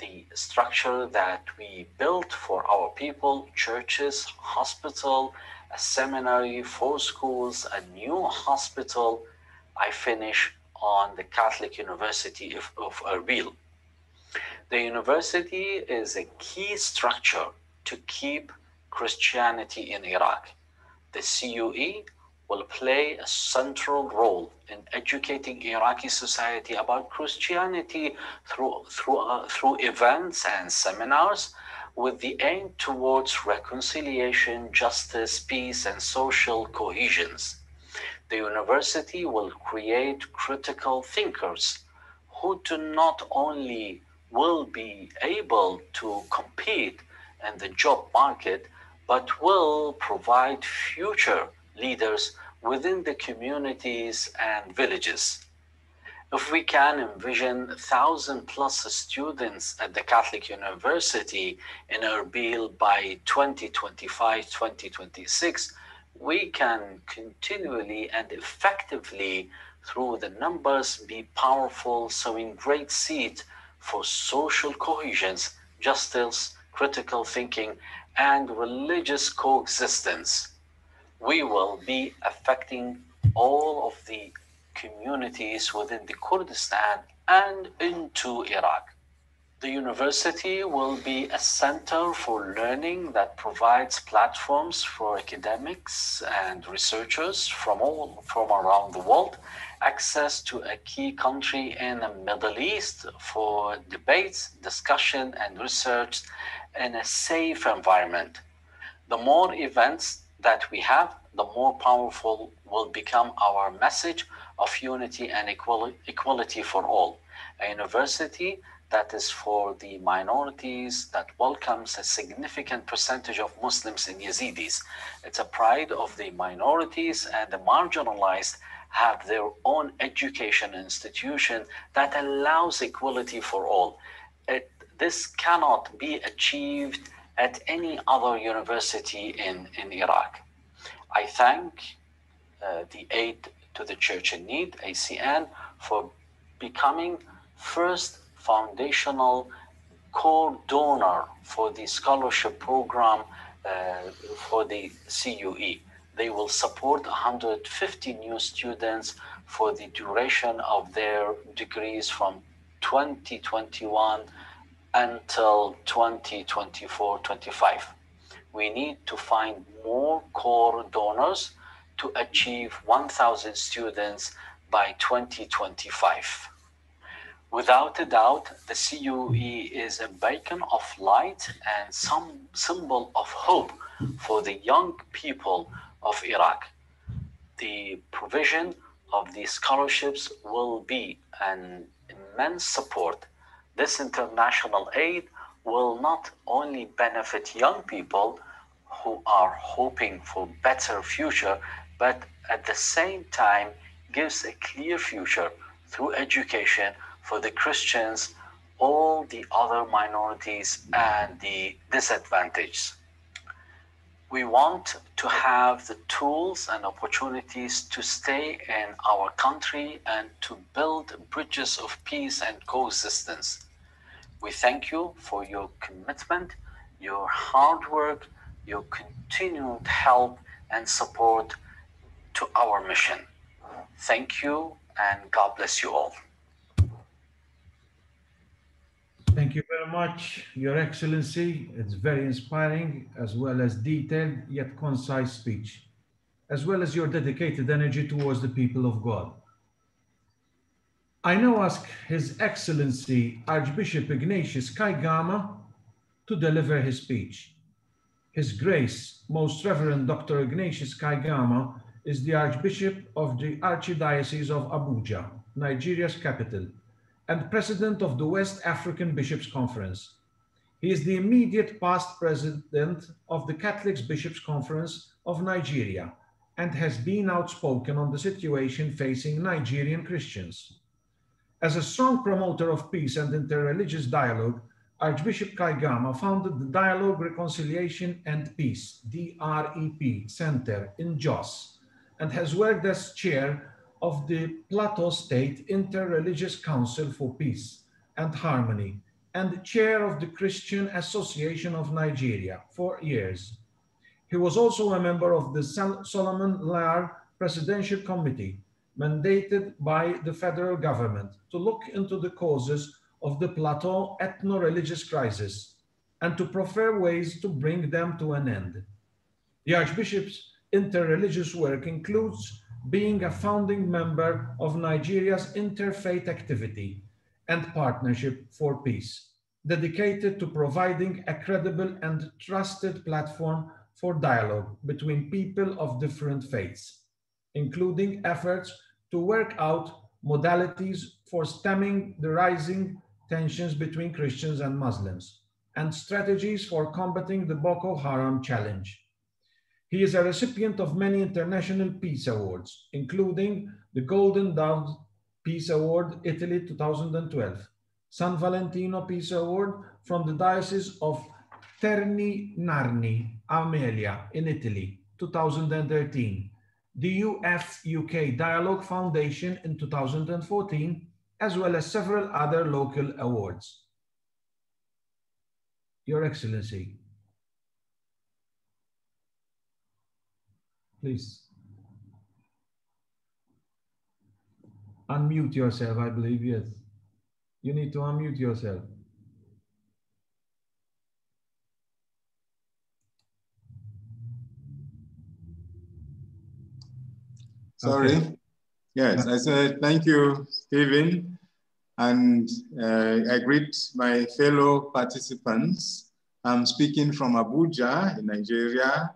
the structure that we built for our people, churches, hospital, a seminary, four schools, a new hospital. I finish on the Catholic University of, of Erbil. The university is a key structure to keep Christianity in Iraq. The CUE will play a central role in educating Iraqi society about Christianity through, through, uh, through events and seminars with the aim towards reconciliation, justice, peace, and social cohesions. The university will create critical thinkers who do not only will be able to compete in the job market, but will provide future leaders within the communities and villages. If we can envision thousand plus students at the Catholic University in Erbil by 2025, 2026, we can continually and effectively through the numbers be powerful, sowing great seed for social cohesions, justice, critical thinking, and religious coexistence we will be affecting all of the communities within the Kurdistan and into Iraq. The university will be a center for learning that provides platforms for academics and researchers from all from around the world, access to a key country in the Middle East for debates, discussion, and research in a safe environment. The more events that we have, the more powerful will become our message of unity and equality, equality for all. A university that is for the minorities, that welcomes a significant percentage of Muslims and Yazidis. It's a pride of the minorities and the marginalized have their own education institution that allows equality for all. It, this cannot be achieved at any other university in, in Iraq. I thank uh, the Aid to the Church in Need, ACN, for becoming first foundational core donor for the scholarship program uh, for the CUE. They will support 150 new students for the duration of their degrees from 2021 until 2024-25 we need to find more core donors to achieve 1,000 students by 2025. Without a doubt, the CUE is a beacon of light and some symbol of hope for the young people of Iraq. The provision of these scholarships will be an immense support. This international aid will not only benefit young people who are hoping for better future, but at the same time gives a clear future through education for the Christians, all the other minorities and the disadvantaged. We want to have the tools and opportunities to stay in our country and to build bridges of peace and coexistence. We thank you for your commitment, your hard work, your continued help and support to our mission. Thank you and God bless you all. Thank you very much, Your Excellency. It's very inspiring as well as detailed yet concise speech, as well as your dedicated energy towards the people of God. I now ask His Excellency Archbishop Ignatius Kaigama to deliver his speech. His Grace, Most Reverend Dr. Ignatius Kaigama, is the Archbishop of the Archdiocese of Abuja, Nigeria's capital, and President of the West African Bishops' Conference. He is the immediate past President of the Catholic Bishops' Conference of Nigeria and has been outspoken on the situation facing Nigerian Christians. As a strong promoter of peace and interreligious dialogue, Archbishop Kaigama founded the Dialogue, Reconciliation and Peace, DREP, Center in Jos, and has worked as chair of the Plateau State Interreligious Council for Peace and Harmony, and chair of the Christian Association of Nigeria for years. He was also a member of the Solomon Lar Presidential Committee, mandated by the federal government to look into the causes of the Plateau ethno-religious crisis and to prefer ways to bring them to an end. The Archbishop's interreligious work includes being a founding member of Nigeria's Interfaith Activity and Partnership for Peace, dedicated to providing a credible and trusted platform for dialogue between people of different faiths, including efforts to work out modalities for stemming the rising tensions between Christians and Muslims, and strategies for combating the Boko Haram challenge. He is a recipient of many international peace awards, including the Golden Dove Peace Award, Italy 2012, San Valentino Peace Award from the Diocese of Terni Narni, Amelia in Italy, 2013, the UF UK Dialogue Foundation in 2014, as well as several other local awards. Your Excellency, Please. Unmute yourself, I believe, yes. You need to unmute yourself. Sorry. Okay. Yes, I said thank you, Stephen. And uh, I greet my fellow participants. I'm speaking from Abuja in Nigeria,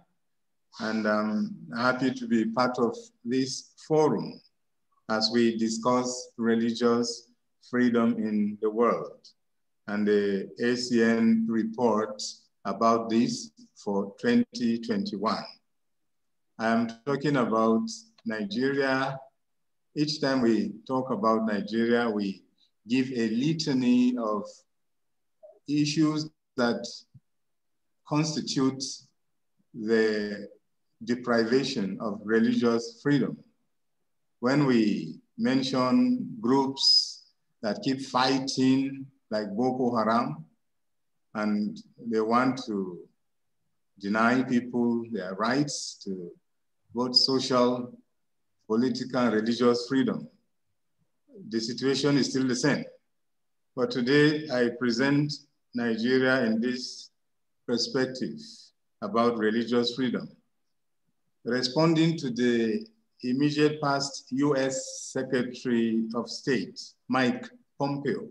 and um, I'm happy to be part of this forum as we discuss religious freedom in the world and the ACN report about this for 2021. I am talking about Nigeria. Each time we talk about Nigeria, we give a litany of issues that constitute the deprivation of religious freedom. When we mention groups that keep fighting like Boko Haram, and they want to deny people their rights to both social, political, and religious freedom. The situation is still the same. But today I present Nigeria in this perspective about religious freedom responding to the immediate past US Secretary of State, Mike Pompeo,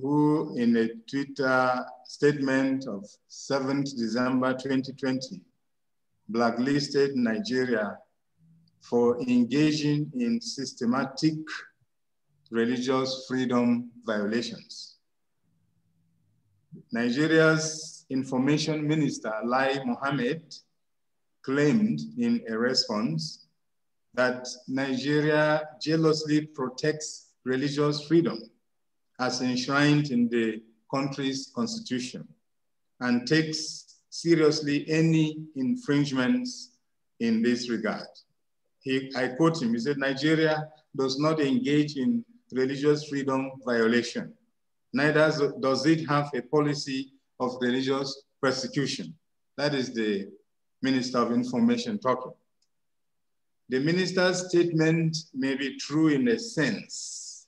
who in a Twitter statement of 7th December 2020, blacklisted Nigeria for engaging in systematic religious freedom violations. Nigeria's information minister, Lai Mohammed, claimed in a response that Nigeria jealously protects religious freedom as enshrined in the country's constitution and takes seriously any infringements in this regard. He, I quote him, he said, Nigeria does not engage in religious freedom violation. Neither does it have a policy of religious persecution. That is the Minister of Information talking. The minister's statement may be true in a sense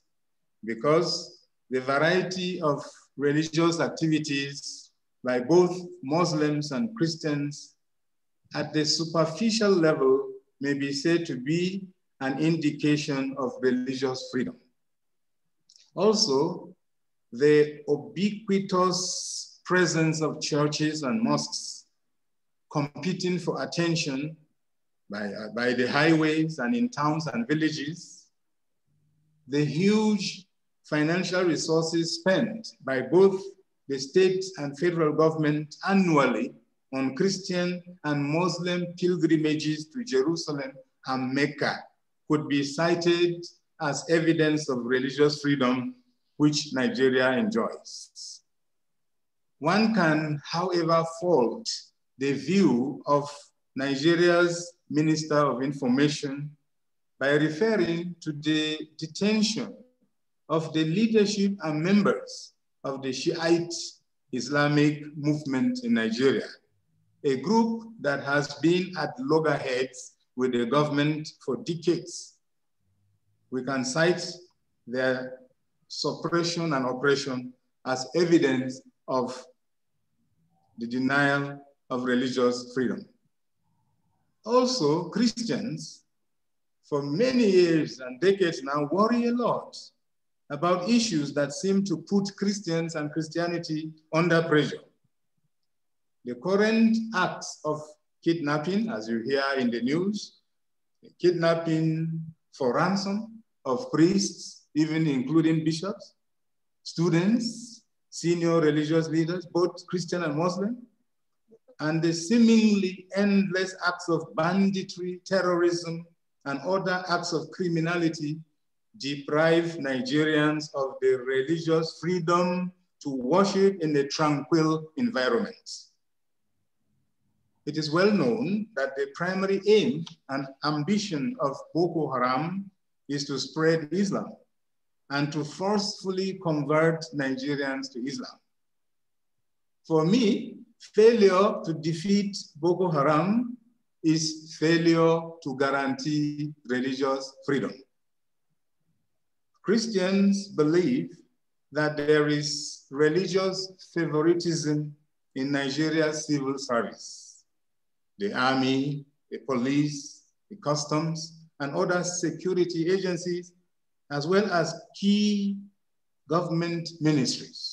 because the variety of religious activities by both Muslims and Christians at the superficial level may be said to be an indication of religious freedom. Also, the ubiquitous presence of churches and mosques competing for attention by, uh, by the highways and in towns and villages, the huge financial resources spent by both the state and federal government annually on Christian and Muslim pilgrimages to Jerusalem and Mecca could be cited as evidence of religious freedom which Nigeria enjoys. One can, however, fault the view of Nigeria's Minister of Information by referring to the detention of the leadership and members of the Shiite Islamic movement in Nigeria, a group that has been at loggerheads with the government for decades. We can cite their suppression and oppression as evidence of the denial of religious freedom. Also, Christians, for many years and decades now, worry a lot about issues that seem to put Christians and Christianity under pressure. The current acts of kidnapping, as you hear in the news, kidnapping for ransom of priests, even including bishops, students, senior religious leaders, both Christian and Muslim, and the seemingly endless acts of banditry, terrorism, and other acts of criminality deprive Nigerians of the religious freedom to worship in a tranquil environment. It is well known that the primary aim and ambition of Boko Haram is to spread Islam and to forcefully convert Nigerians to Islam. For me, failure to defeat Boko Haram is failure to guarantee religious freedom. Christians believe that there is religious favoritism in Nigeria's civil service. The army, the police, the customs, and other security agencies, as well as key government ministries.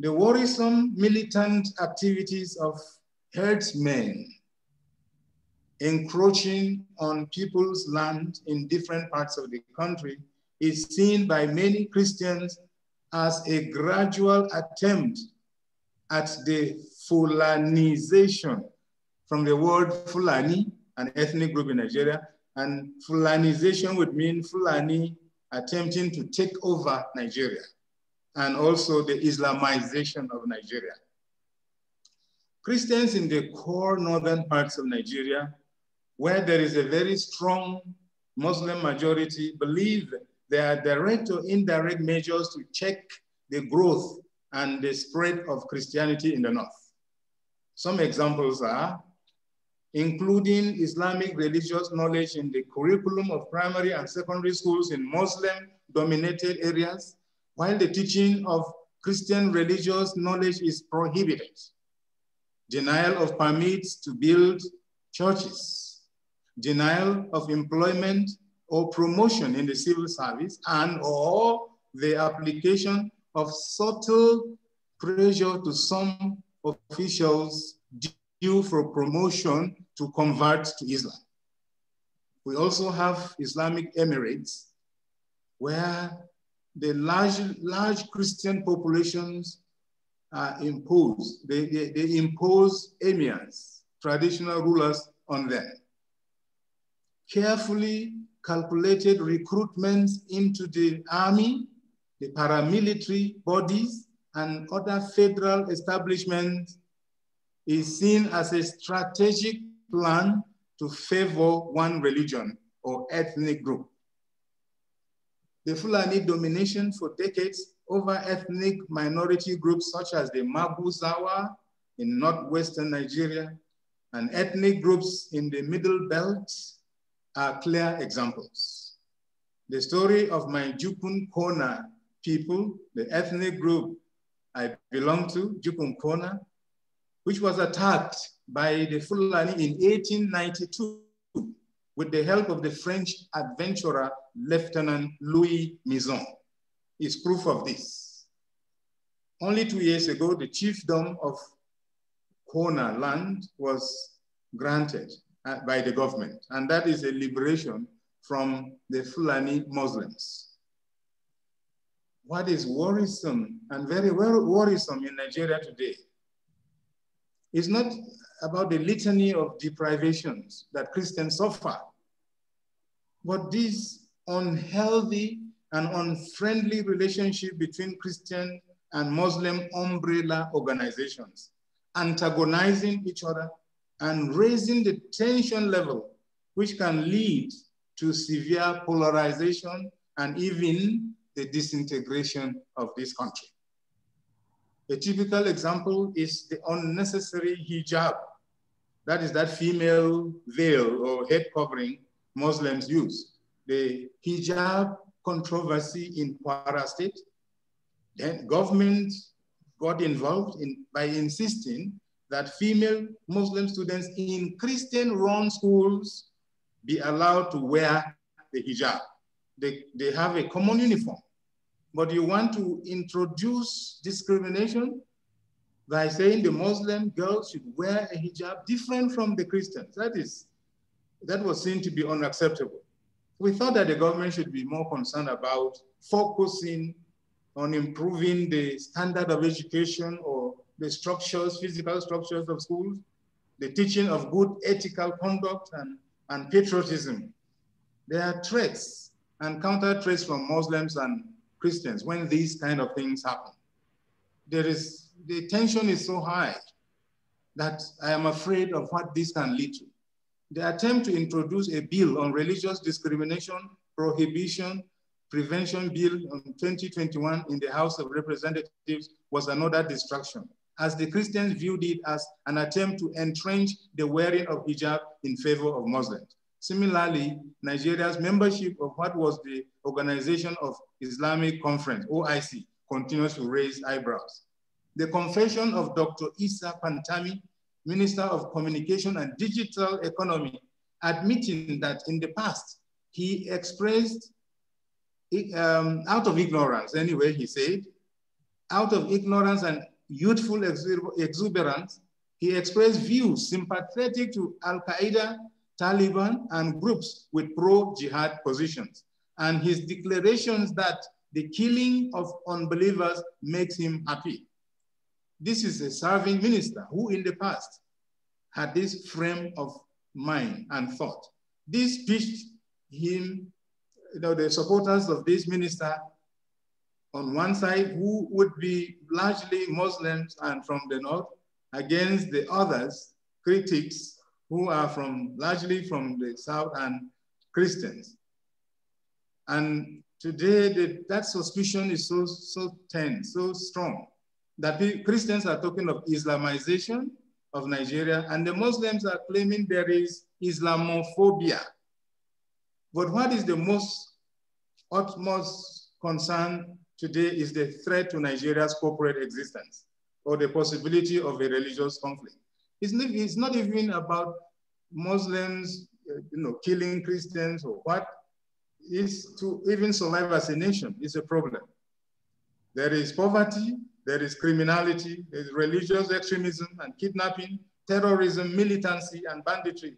The worrisome militant activities of herdsmen encroaching on people's land in different parts of the country is seen by many Christians as a gradual attempt at the Fulanization from the word Fulani, an ethnic group in Nigeria, and Fulanization would mean Fulani attempting to take over Nigeria, and also the Islamization of Nigeria. Christians in the core northern parts of Nigeria where there is a very strong Muslim majority, believe there are direct or indirect measures to check the growth and the spread of Christianity in the North. Some examples are including Islamic religious knowledge in the curriculum of primary and secondary schools in Muslim dominated areas, while the teaching of Christian religious knowledge is prohibited. Denial of permits to build churches, denial of employment or promotion in the civil service and or the application of subtle pressure to some officials due for promotion to convert to Islam. We also have Islamic Emirates where the large, large Christian populations are imposed. They, they, they impose emirs, traditional rulers on them carefully calculated recruitments into the army, the paramilitary bodies, and other federal establishments is seen as a strategic plan to favor one religion or ethnic group. The Fulani domination for decades over ethnic minority groups such as the Maguzawa in northwestern Nigeria and ethnic groups in the middle belt are clear examples. The story of my Jukun Kona people, the ethnic group I belong to, Jukun Kona, which was attacked by the Fulani in 1892 with the help of the French adventurer, Lieutenant Louis Mizon, is proof of this. Only two years ago, the chiefdom of Kona land was granted uh, by the government. And that is a liberation from the Fulani Muslims. What is worrisome and very worrisome in Nigeria today is not about the litany of deprivations that Christians suffer, but this unhealthy and unfriendly relationship between Christian and Muslim umbrella organizations, antagonizing each other and raising the tension level, which can lead to severe polarization and even the disintegration of this country. A typical example is the unnecessary hijab. That is that female veil or head covering Muslims use. The hijab controversy in Kwara State, then government got involved in, by insisting that female Muslim students in Christian-run schools be allowed to wear the hijab. They, they have a common uniform, but you want to introduce discrimination by saying the Muslim girls should wear a hijab different from the Christians. That is, that was seen to be unacceptable. We thought that the government should be more concerned about focusing on improving the standard of education or the structures, physical structures of schools, the teaching of good ethical conduct and, and patriotism. There are threats and counter threats from Muslims and Christians when these kind of things happen. There is, the tension is so high that I am afraid of what this can lead to. The attempt to introduce a bill on religious discrimination, prohibition, prevention bill in 2021 in the House of Representatives was another distraction, as the Christians viewed it as an attempt to entrench the wearing of hijab in favor of Muslims. Similarly, Nigeria's membership of what was the Organization of Islamic Conference, OIC, continues to raise eyebrows. The confession of Dr. Isa Pantami, Minister of Communication and Digital Economy, admitting that in the past, he expressed um, out of ignorance, anyway, he said, out of ignorance and youthful exuberance, he expressed views sympathetic to Al Qaeda, Taliban, and groups with pro jihad positions. And his declarations that the killing of unbelievers makes him happy. This is a serving minister who, in the past, had this frame of mind and thought. This pitched him you know, the supporters of this minister on one side who would be largely Muslims and from the north against the others, critics who are from largely from the south and Christians. And today the, that suspicion is so, so tense, so strong that Christians are talking of Islamization of Nigeria and the Muslims are claiming there is Islamophobia. But what is the most utmost concern today is the threat to Nigeria's corporate existence or the possibility of a religious conflict. It's not, it's not even about Muslims you know, killing Christians or what. Is to even survive as a nation is a problem. There is poverty, there is criminality, there is religious extremism and kidnapping, terrorism, militancy, and banditry.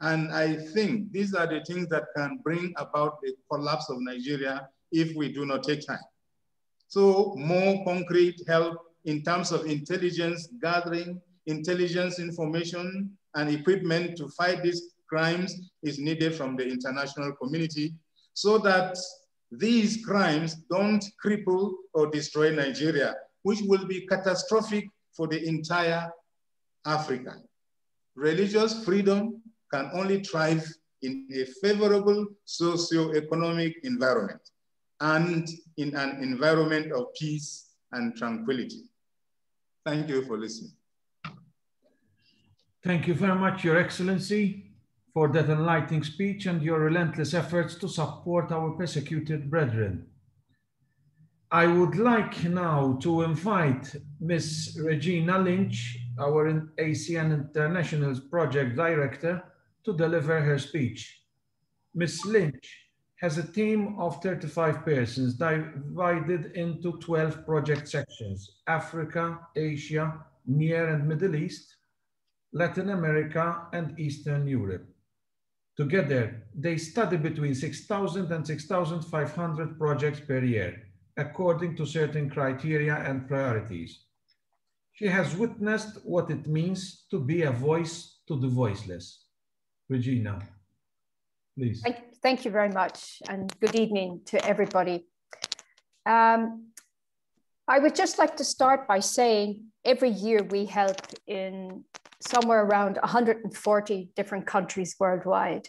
And I think these are the things that can bring about the collapse of Nigeria if we do not take time. So more concrete help in terms of intelligence gathering, intelligence information, and equipment to fight these crimes is needed from the international community so that these crimes don't cripple or destroy Nigeria, which will be catastrophic for the entire Africa. Religious freedom can only thrive in a favorable socio-economic environment and in an environment of peace and tranquility. Thank you for listening. Thank you very much, Your Excellency, for that enlightening speech and your relentless efforts to support our persecuted brethren. I would like now to invite Ms. Regina Lynch, our ACN International's Project Director, to deliver her speech. Ms. Lynch has a team of 35 persons divided into 12 project sections, Africa, Asia, Near and Middle East, Latin America, and Eastern Europe. Together, they study between 6,000 and 6,500 projects per year, according to certain criteria and priorities. She has witnessed what it means to be a voice to the voiceless. Regina, please. Thank, thank you very much and good evening to everybody. Um, I would just like to start by saying every year we help in somewhere around 140 different countries worldwide.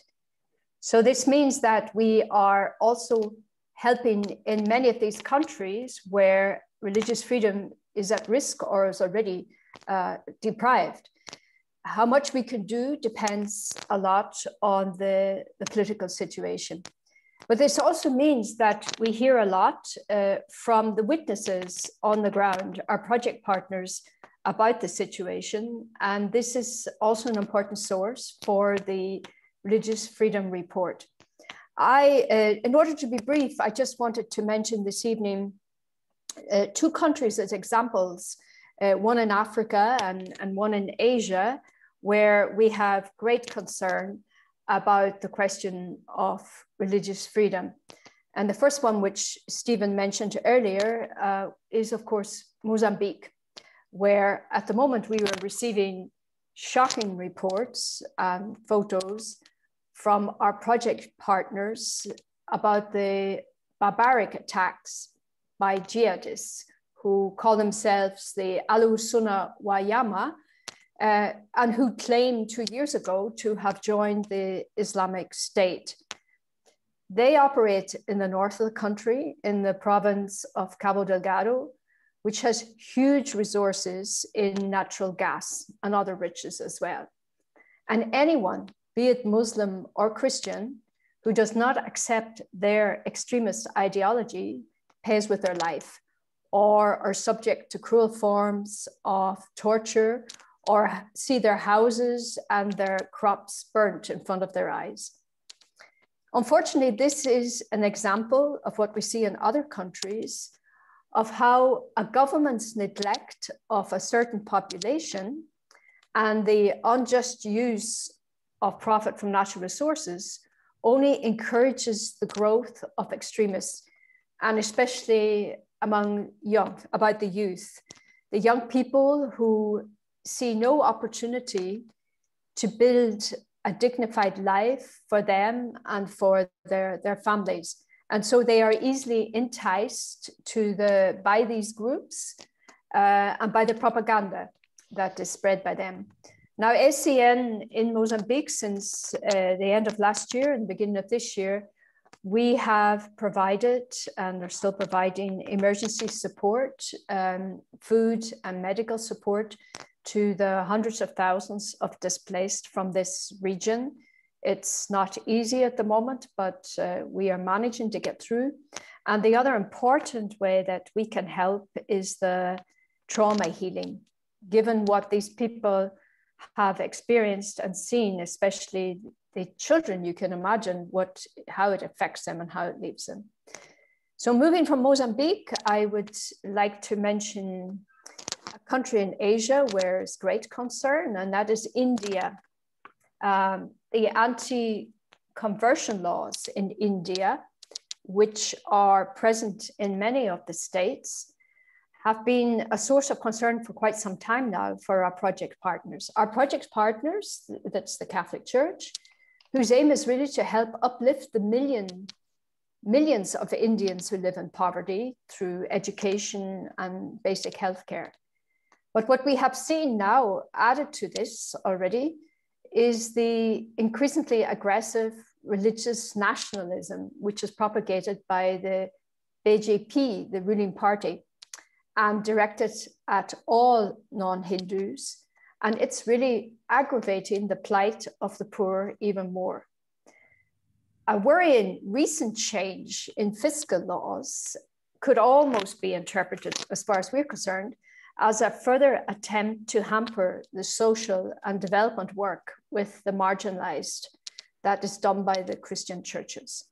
So this means that we are also helping in many of these countries where religious freedom is at risk or is already uh, deprived. How much we can do depends a lot on the, the political situation. But this also means that we hear a lot uh, from the witnesses on the ground, our project partners, about the situation. And this is also an important source for the Religious Freedom Report. I, uh, in order to be brief, I just wanted to mention this evening uh, two countries as examples, uh, one in Africa and, and one in Asia, where we have great concern about the question of religious freedom. And the first one, which Stephen mentioned earlier, uh, is of course Mozambique, where at the moment we are receiving shocking reports and photos from our project partners about the barbaric attacks by jihadists who call themselves the Ahlussunnah Wal uh, and who claimed two years ago to have joined the Islamic State. They operate in the north of the country, in the province of Cabo Delgado, which has huge resources in natural gas and other riches as well. And anyone, be it Muslim or Christian, who does not accept their extremist ideology pays with their life or are subject to cruel forms of torture or see their houses and their crops burnt in front of their eyes. Unfortunately, this is an example of what we see in other countries of how a government's neglect of a certain population and the unjust use of profit from natural resources only encourages the growth of extremists and especially among young, about the youth, the young people who see no opportunity to build a dignified life for them and for their, their families. And so they are easily enticed to the by these groups uh, and by the propaganda that is spread by them. Now, ACN in Mozambique, since uh, the end of last year and beginning of this year, we have provided and are still providing emergency support, um, food and medical support to the hundreds of thousands of displaced from this region. It's not easy at the moment, but uh, we are managing to get through. And the other important way that we can help is the trauma healing, given what these people have experienced and seen, especially the children, you can imagine what how it affects them and how it leaves them. So moving from Mozambique, I would like to mention a country in Asia where it's great concern, and that is India. Um, the anti-conversion laws in India, which are present in many of the states, have been a source of concern for quite some time now for our project partners. Our project partners, that's the Catholic Church, whose aim is really to help uplift the million, millions of Indians who live in poverty through education and basic healthcare. But what we have seen now added to this already is the increasingly aggressive religious nationalism, which is propagated by the BJP, the ruling party, and directed at all non-Hindus and it's really aggravating the plight of the poor even more. A worrying recent change in fiscal laws could almost be interpreted, as far as we're concerned, as a further attempt to hamper the social and development work with the marginalized that is done by the Christian churches.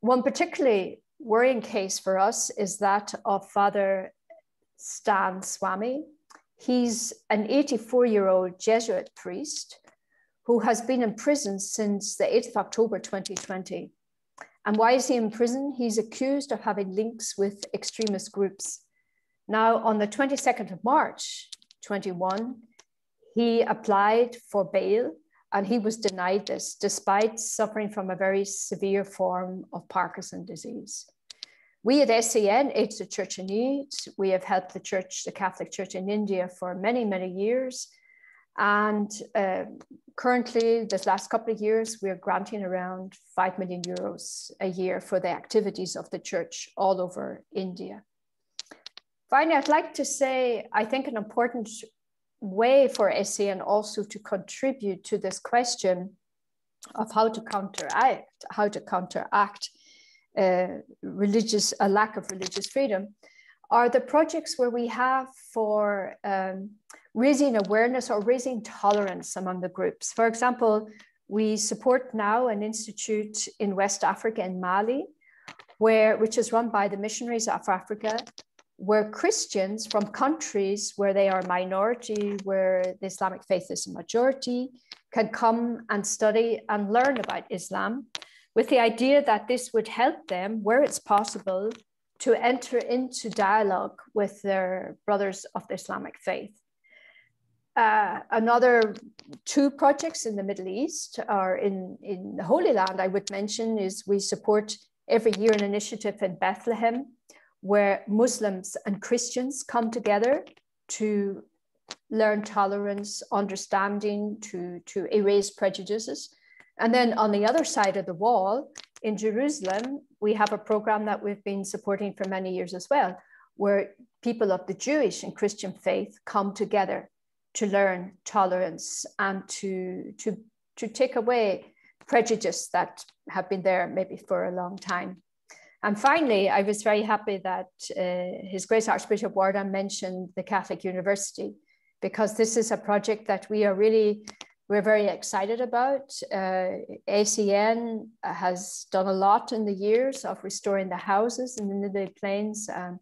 One particularly worrying case for us is that of Father Stan Swami, He's an 84 year old Jesuit priest who has been in prison since the 8th of October 2020. And why is he in prison? He's accused of having links with extremist groups. Now, on the 22nd of March 21, he applied for bail and he was denied this despite suffering from a very severe form of Parkinson disease. We at ACN, Aids the Church in Need, we have helped the church, the Catholic Church in India for many, many years. And uh, currently, this last couple of years, we're granting around 5 million euros a year for the activities of the church all over India. Finally, I'd like to say, I think an important way for ACN also to contribute to this question of how to counteract, how to counteract uh, religious, a lack of religious freedom are the projects where we have for um, raising awareness or raising tolerance among the groups. For example, we support now an institute in West Africa in Mali, where, which is run by the missionaries of Africa, where Christians from countries where they are minority, where the Islamic faith is a majority, can come and study and learn about Islam with the idea that this would help them, where it's possible, to enter into dialogue with their brothers of the Islamic faith. Uh, another two projects in the Middle East are in, in the Holy Land, I would mention, is we support every year an initiative in Bethlehem where Muslims and Christians come together to learn tolerance, understanding, to, to erase prejudices. And then on the other side of the wall in Jerusalem, we have a program that we've been supporting for many years as well, where people of the Jewish and Christian faith come together to learn tolerance and to, to, to take away prejudice that have been there maybe for a long time. And finally, I was very happy that uh, His Grace Archbishop Warda mentioned the Catholic University, because this is a project that we are really we're very excited about. Uh, ACN has done a lot in the years of restoring the houses in the Plains, um,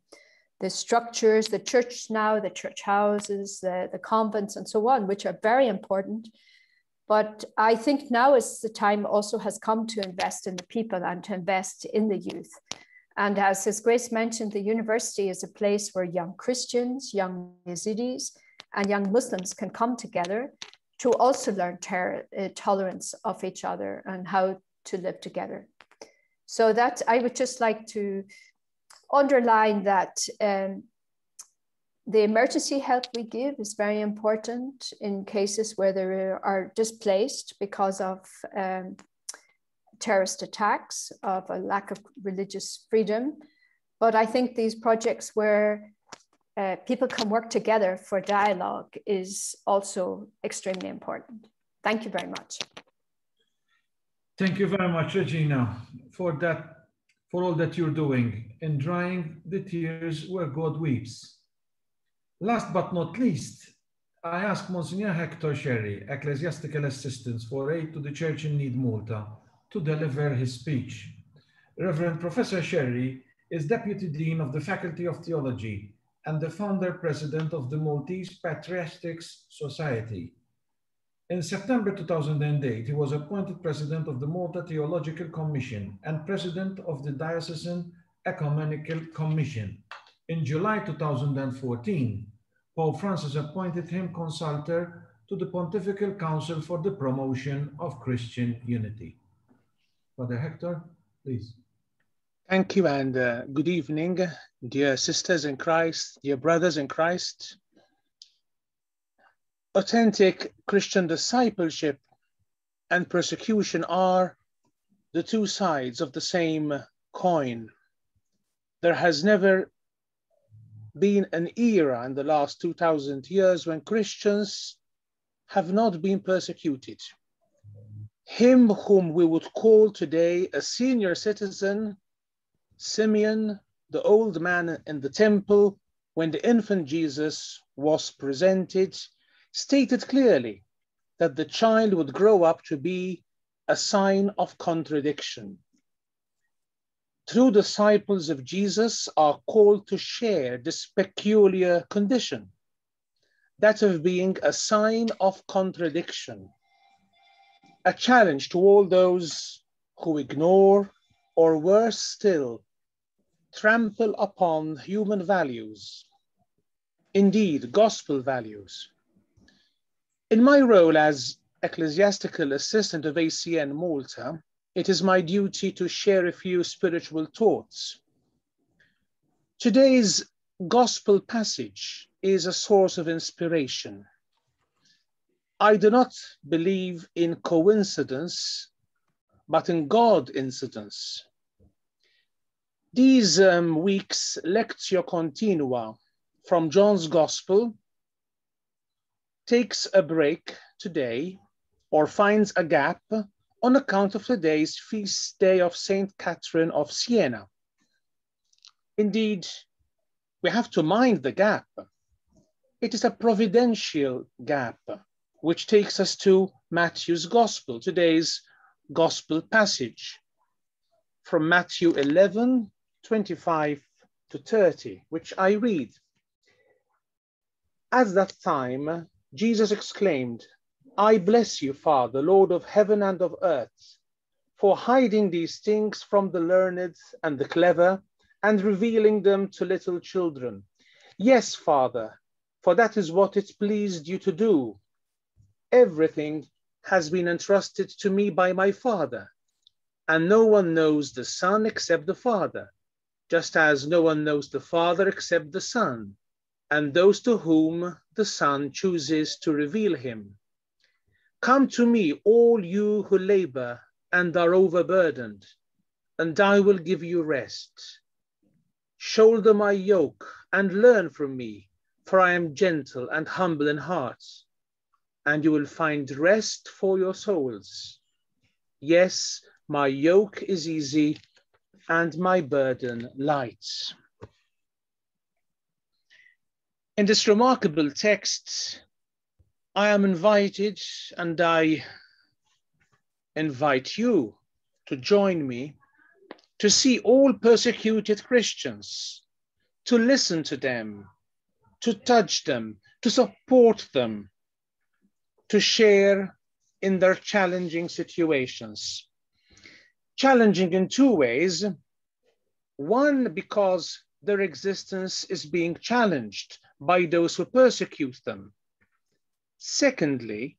the structures, the church now, the church houses, the, the convents, and so on, which are very important. But I think now is the time also has come to invest in the people and to invest in the youth. And as His Grace mentioned, the university is a place where young Christians, young Yazidis, and young Muslims can come together to also learn uh, tolerance of each other and how to live together. So that I would just like to underline that um, the emergency help we give is very important in cases where there are displaced because of um, terrorist attacks, of a lack of religious freedom. But I think these projects where uh, people can work together for dialogue is also extremely important. Thank you very much. Thank you very much, Regina, for that, for all that you're doing in drying the tears where God weeps. Last but not least, I ask Monsignor Hector Scerri, Ecclesiastical Assistant for Aid to the Church in Need Malta, to deliver his speech. Reverend Professor Scerri is Deputy Dean of the Faculty of Theology and the founder president of the Maltese Patristics Society. In September 2008, he was appointed president of the Malta Theological Commission and president of the Diocesan Ecumenical Commission. In July 2014, Pope Francis appointed him consultor to the Pontifical Council for the Promotion of Christian Unity. Father Hector, please. Thank you and uh, good evening, dear sisters in Christ, dear brothers in Christ. Authentic Christian discipleship and persecution are the two sides of the same coin. There has never been an era in the last 2000 years when Christians have not been persecuted. Him whom we would call today a senior citizen Simeon, the old man in the temple, when the infant Jesus was presented, stated clearly that the child would grow up to be a sign of contradiction. True disciples of Jesus are called to share this peculiar condition, that of being a sign of contradiction, a challenge to all those who ignore or worse still, trample upon human values, indeed, gospel values. In my role as ecclesiastical assistant of ACN Malta, it is my duty to share a few spiritual thoughts. Today's gospel passage is a source of inspiration. I do not believe in coincidence, but in God incidence. These um, weeks' lectio continua from John's Gospel takes a break today or finds a gap on account of today's feast day of Saint Catherine of Siena. Indeed, we have to mind the gap. It is a providential gap, which takes us to Matthew's Gospel, today's Gospel passage from Matthew 11, 25 to 30, which I read. At that time, Jesus exclaimed, I bless you, Father, Lord of heaven and of earth, for hiding these things from the learned and the clever and revealing them to little children. Yes, Father, for that is what it pleased you to do. Everything has been entrusted to me by my Father, and no one knows the Son except the Father, just as no one knows the Father except the Son, and those to whom the Son chooses to reveal him. Come to me, all you who labor and are overburdened, and I will give you rest. Shoulder my yoke and learn from me, for I am gentle and humble in heart, and you will find rest for your souls. Yes, my yoke is easy and my burden light. In this remarkable text, I am invited and I invite you to join me to see all persecuted Christians, to listen to them, to touch them, to support them, to share in their challenging situations. Challenging in two ways. One, because their existence is being challenged by those who persecute them. Secondly,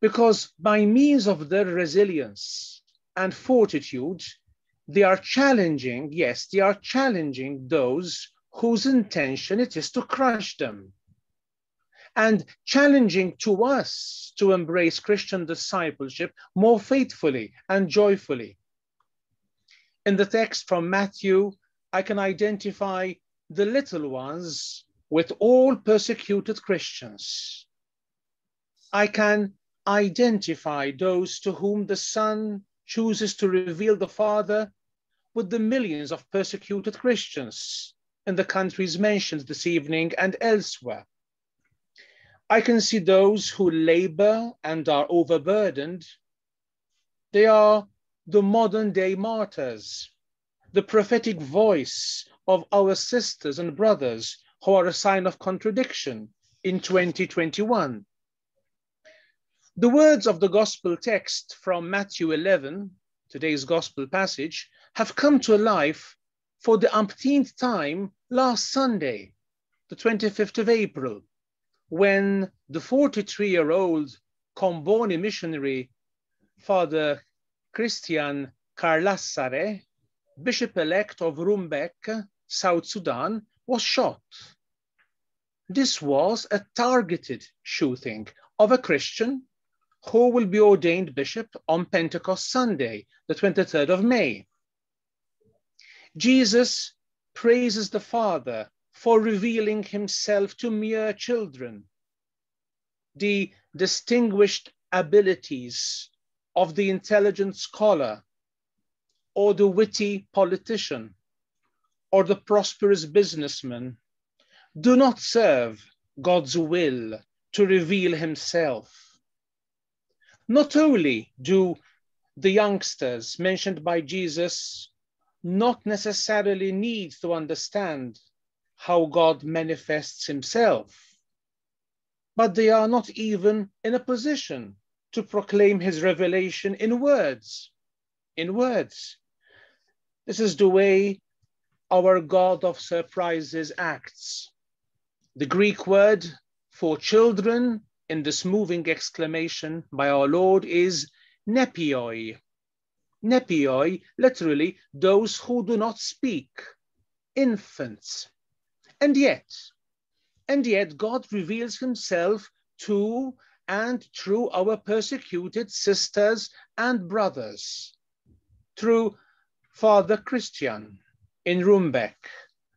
because by means of their resilience and fortitude, they are challenging, yes, they are challenging those whose intention it is to crush them. And challenging to us to embrace Christian discipleship more faithfully and joyfully. In the text from Matthew, I can identify the little ones with all persecuted Christians. I can identify those to whom the Son chooses to reveal the Father with the millions of persecuted Christians in the countries mentioned this evening and elsewhere. I can see those who labor and are overburdened. They are the modern day martyrs, the prophetic voice of our sisters and brothers who are a sign of contradiction in 2021. The words of the gospel text from Matthew 11, today's gospel passage, have come to life for the umpteenth time last Sunday, the 25th of April, when the 43-year-old Comboni missionary, Father Christian Carlassare, Bishop-elect of Rumbek, South Sudan, was shot. This was a targeted shooting of a Christian who will be ordained bishop on Pentecost Sunday, the 23rd of May. Jesus praises the Father for revealing himself to mere children. The distinguished abilities of the intelligent scholar or the witty politician or the prosperous businessman do not serve God's will to reveal himself. Not only do the youngsters mentioned by Jesus not necessarily need to understand how God manifests himself, but they are not even in a position to proclaim his revelation in words. In words. This is the way our God of surprises acts. The Greek word for children in this moving exclamation by our Lord is nepioi, Nepioi, literally, those who do not speak, infants. And yet, and yet God reveals himself to and through our persecuted sisters and brothers, through Father Christian in Rumbek,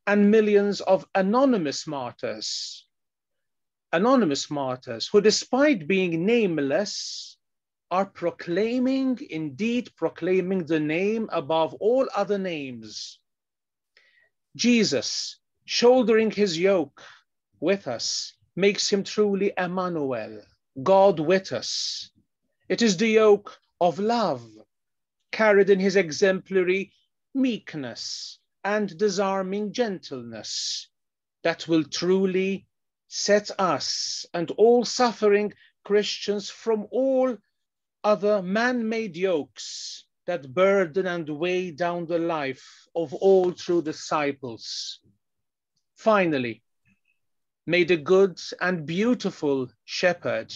and millions of anonymous martyrs, anonymous martyrs who, despite being nameless, are proclaiming, indeed proclaiming the name above all other names. Jesus, shouldering his yoke with us, makes him truly Emmanuel, God with us. It is the yoke of love, carried in his exemplary meekness and disarming gentleness, that will truly set us and all suffering Christians from all other man-made yokes that burden and weigh down the life of all true disciples. Finally, may the good and beautiful shepherd,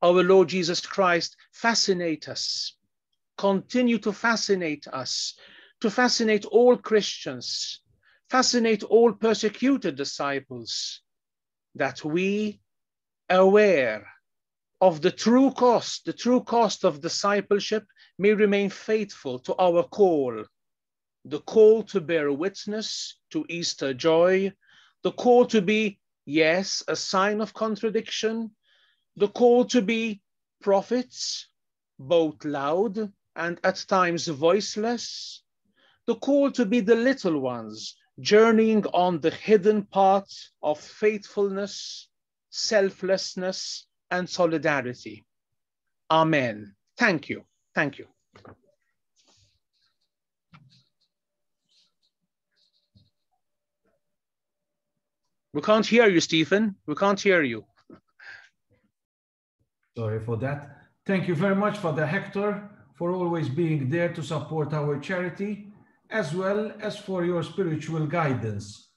our Lord Jesus Christ, fascinate us, continue to fascinate us, to fascinate all Christians, fascinate all persecuted disciples, that we, aware of the true cost, the true cost of discipleship, may remain faithful to our call, the call to bear witness to Easter joy, the call to be, yes, a sign of contradiction, the call to be prophets, both loud and at times voiceless, the call to be the little ones, journeying on the hidden path of faithfulness, selflessness, and solidarity. Amen. Thank you. Thank you. We can't hear you, Stephen. We can't hear you. Sorry for that. Thank you very much, Father Hector, for always being there to support our charity, as well as for your spiritual guidance.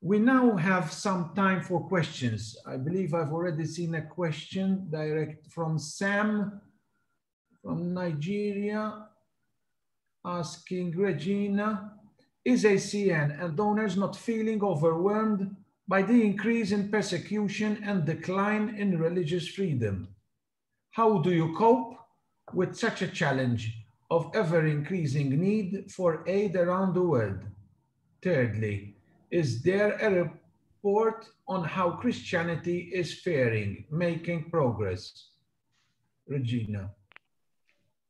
We now have some time for questions. I believe I've already seen a question direct from Sam from Nigeria asking Regina, is ACN and donors not feeling overwhelmed by the increase in persecution and decline in religious freedom? How do you cope with such a challenge of ever increasing need for aid around the world? Thirdly, is there a report on how Christianity is faring, making progress? Regina,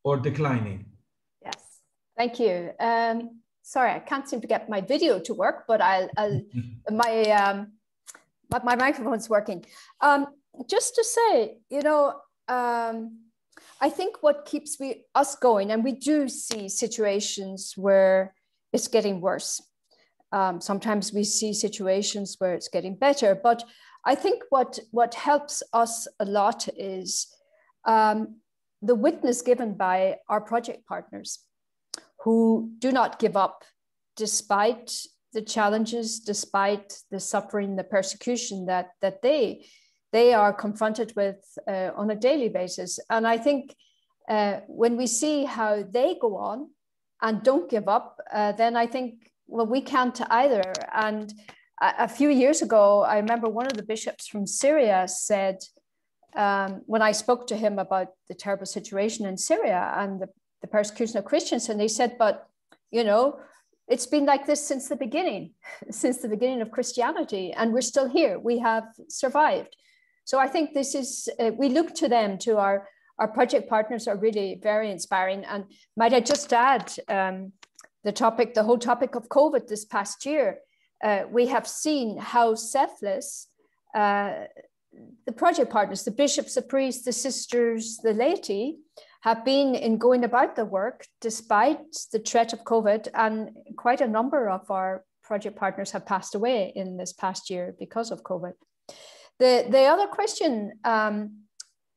or declining? Yes, thank you. Um, sorry, I can't seem to get my video to work, but I'll, I'll my, um, my, my microphone's working. Um, just to say, you know, um, I think what keeps we, us going, and we do see situations where it's getting worse. Um, sometimes we see situations where it's getting better, but I think what, what helps us a lot is um, the witness given by our project partners who do not give up despite the challenges, despite the suffering, the persecution that, that they, they are confronted with uh, on a daily basis. And I think uh, when we see how they go on and don't give up, uh, then I think, well, we can't either. And a, a, few years ago, I remember one of the bishops from Syria said, um, when I spoke to him about the terrible situation in Syria and the the persecution of Christians. And they said, but, you know, it's been like this since the beginning, since the beginning of Christianity, and we're still here. We have survived. So I think this is, uh, we look to them, to our, our project partners are really very inspiring. And might I just add um, the topic, the whole topic of COVID this past year, uh, we have seen how selfless uh, the project partners, the bishops, the priests, the sisters, the laity, have been in going about the work despite the threat of COVID, and quite a number of our project partners have passed away in this past year because of COVID. The, the other question um,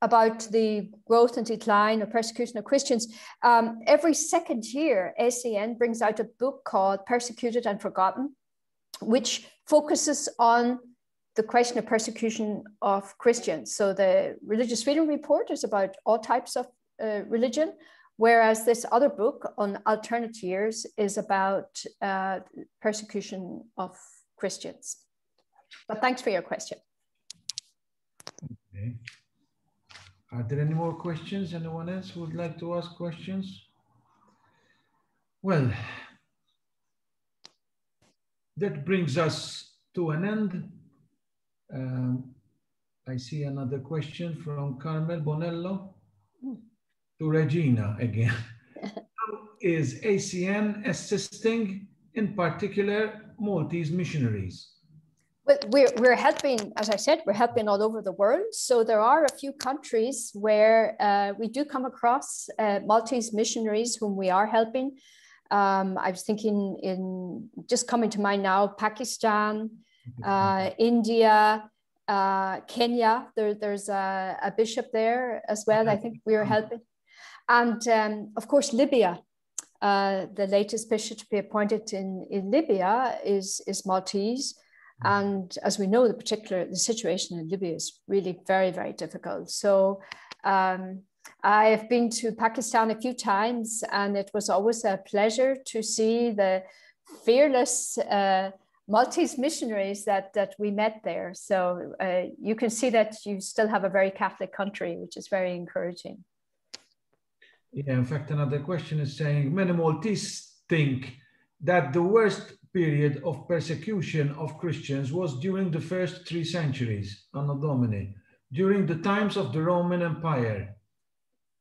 about the growth and decline of persecution of Christians, um, every second year, ACN brings out a book called Persecuted and Forgotten, which focuses on the question of persecution of Christians. So the Religious Freedom Report is about all types of uh, religion, whereas this other book on alternate years is about uh, persecution of Christians. But thanks for your question. Okay. Are there any more questions? Anyone else would like to ask questions? Well, that brings us to an end. Um, I see another question from Carmel Bonello to Regina again. How is ACN assisting, in particular, Maltese missionaries? But we're, we're helping, as I said, we're helping all over the world. So there are a few countries where uh, we do come across uh, Maltese missionaries whom we are helping. Um, I was thinking in just coming to mind now, Pakistan, uh, India, uh, Kenya. There, there's a, a, bishop there as well. I think we are helping. And um, of course, Libya. Uh, the latest bishop to be appointed in, in Libya is, is Maltese. And as we know, the particular the situation in Libya is really very, very difficult. So um, I have been to Pakistan a few times, and it was always a pleasure to see the fearless uh, Maltese missionaries that that we met there. So uh, you can see that you still have a very Catholic country, which is very encouraging. Yeah, in fact, another question is saying many Maltese think that the worst period of persecution of Christians was during the first three centuries, Anno Domini, during the times of the Roman Empire.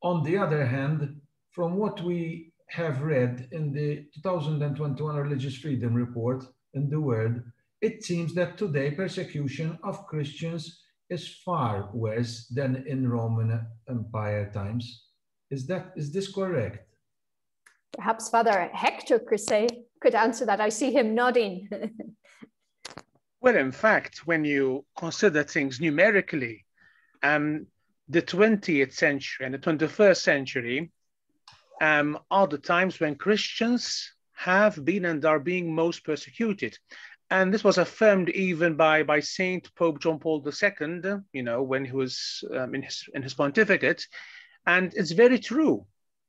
On the other hand, from what we have read in the 2021 Religious Freedom Report in the world, it seems that today persecution of Christians is far worse than in Roman Empire times. Is that is this correct? Perhaps Father Hector could could answer that. I see him nodding. well, in fact, when you consider things numerically, um, the 20th century and the 21st century um, are the times when Christians have been and are being most persecuted. And this was affirmed even by, by Saint Pope John Paul II, you know, when he was um, in, his, in his pontificate. And it's very true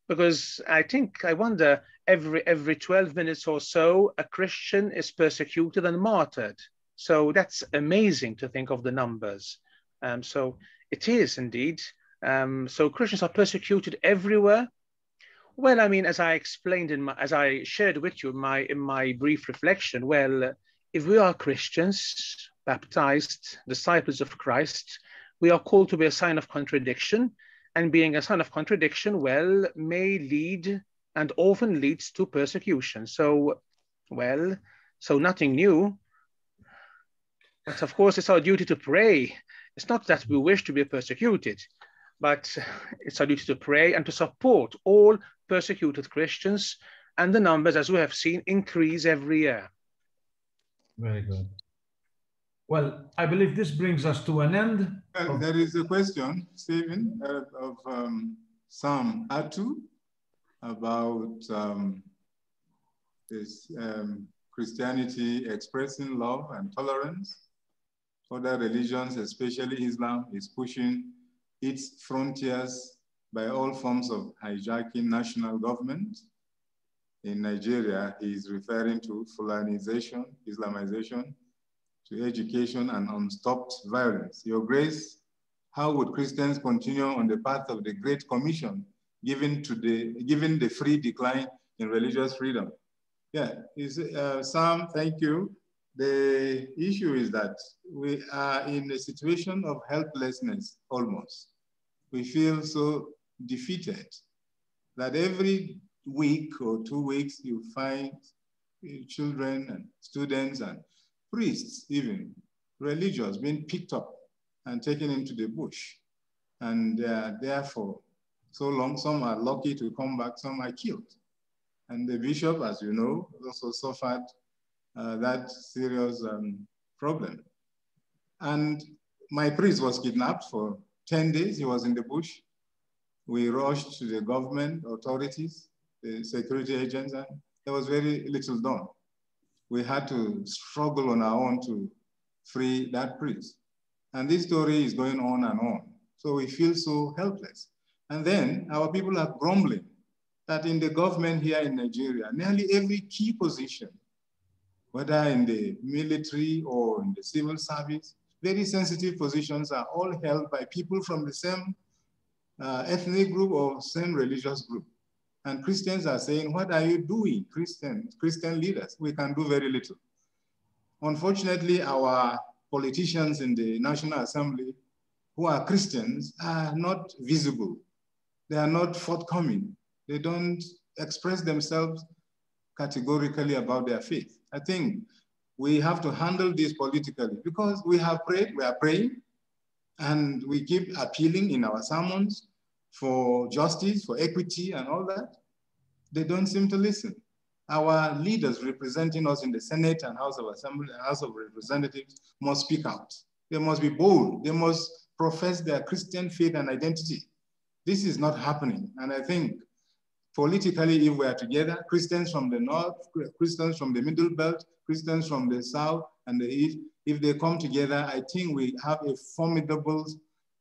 because I think, I wonder, every, every 12 minutes or so, a Christian is persecuted and martyred. So that's amazing to think of the numbers. Um, so it is indeed. Um, so Christians are persecuted everywhere. Well, I mean, as I explained in my, as I shared with you in my in my brief reflection, well, if we are Christians, baptized, disciples of Christ, we are called to be a sign of contradiction, and being a sign of contradiction, well, may lead and often leads to persecution. So, well, so nothing new. But of course, it's our duty to pray it's not that we wish to be persecuted, but it's our duty to pray and to support all persecuted Christians. And the numbers, as we have seen, increase every year. Very good. Well, I believe this brings us to an end. Uh, there is a question, Stephen, uh, of um, Sam Atu about um, this um, Christianity expressing love and tolerance other religions, especially Islam, is pushing its frontiers by all forms of hijacking national government. In Nigeria, he is referring to Fulanization, Islamization, to education and unstopped violence. Your Grace, how would Christians continue on the path of the Great Commission given, to the, given the free decline in religious freedom? Yeah, is, uh, Sam, thank you. The issue is that we are in a situation of helplessness almost. We feel so defeated that every week or two weeks you find children and students and priests even, religious, being picked up and taken into the bush. And therefore, so long, some are lucky to come back, some are killed. And the bishop, as you know, also suffered uh, that serious um, problem. And my priest was kidnapped for 10 days. He was in the bush. We rushed to the government authorities, the security agents, and there was very little done. We had to struggle on our own to free that priest. And this story is going on and on. So we feel so helpless. And then our people are grumbling that in the government here in Nigeria, nearly every key position whether in the military or in the civil service, very sensitive positions are all held by people from the same uh, ethnic group or same religious group. And Christians are saying, what are you doing, Christian, Christian leaders? We can do very little. Unfortunately, our politicians in the National Assembly who are Christians are not visible. They are not forthcoming. They don't express themselves categorically about their faith. I think we have to handle this politically because we have prayed, we are praying, and we keep appealing in our sermons for justice, for equity, and all that. They don't seem to listen. Our leaders representing us in the Senate and House of Assembly, House of Representatives must speak out. They must be bold. They must profess their Christian faith and identity. This is not happening. And I think politically, if we are together, Christians from the North, Christians from the Middle Belt, Christians from the South and the East, if they come together, I think we have a formidable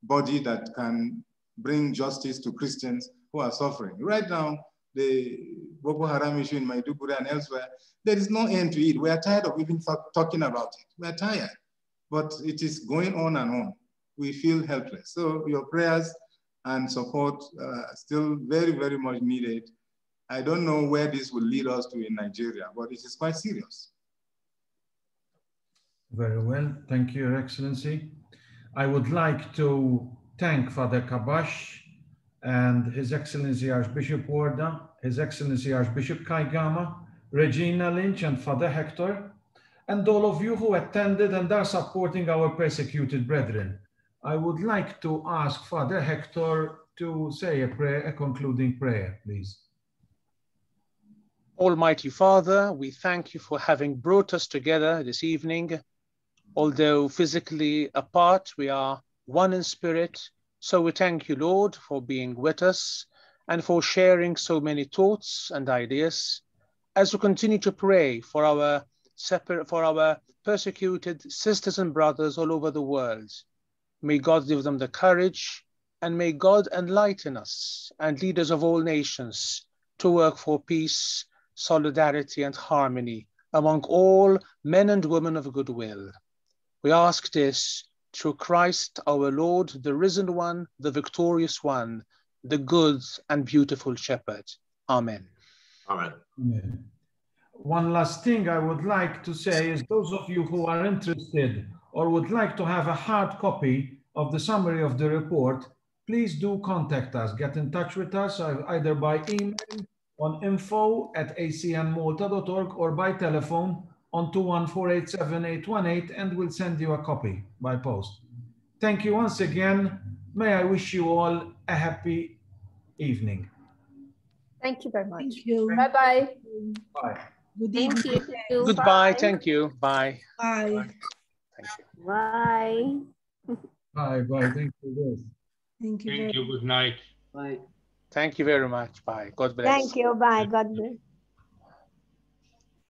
body that can bring justice to Christians who are suffering. Right now, the Boko Haram issue in Maiduguri and elsewhere, there is no end to it. We are tired of even talking about it. We are tired, but it is going on and on. We feel helpless. So your prayers and support still very, very much needed. I don't know where this will lead us to in Nigeria, but it is quite serious. Very well, thank you, Your Excellency. I would like to thank Father Kabash and His Excellency Archbishop Warda, His Excellency Archbishop Kaigama, Regina Lynch and Father Hector, and all of you who attended and are supporting our persecuted brethren. I would like to ask Father Hector to say a prayer, a concluding prayer, please. Almighty Father, we thank you for having brought us together this evening. Although physically apart, we are one in spirit. So we thank you, Lord, for being with us and for sharing so many thoughts and ideas as we continue to pray for our separate, for our persecuted sisters and brothers all over the world. May God give them the courage and may God enlighten us and leaders of all nations to work for peace, solidarity, and harmony among all men and women of goodwill. We ask this through Christ our Lord, the risen one, the victorious one, the good and beautiful shepherd. Amen. Amen. Amen. One last thing I would like to say is those of you who are interested or would like to have a hard copy of the summary of the report, please do contact us. Get in touch with us uh, either by email on info at acnmalta.org or by telephone on 2148718 and we'll send you a copy by post. Thank you once again. May I wish you all a happy evening. Thank you very much. Thank you. Bye-bye. Bye. Good Thank evening. you. Goodbye. Bye. Thank you. Bye. Bye. Thank you. Bye. Bye, bye. Thank you. Thank you. Thank you. Good night. Bye. Thank you very much. Bye. God bless. Thank you. Bye. God bless.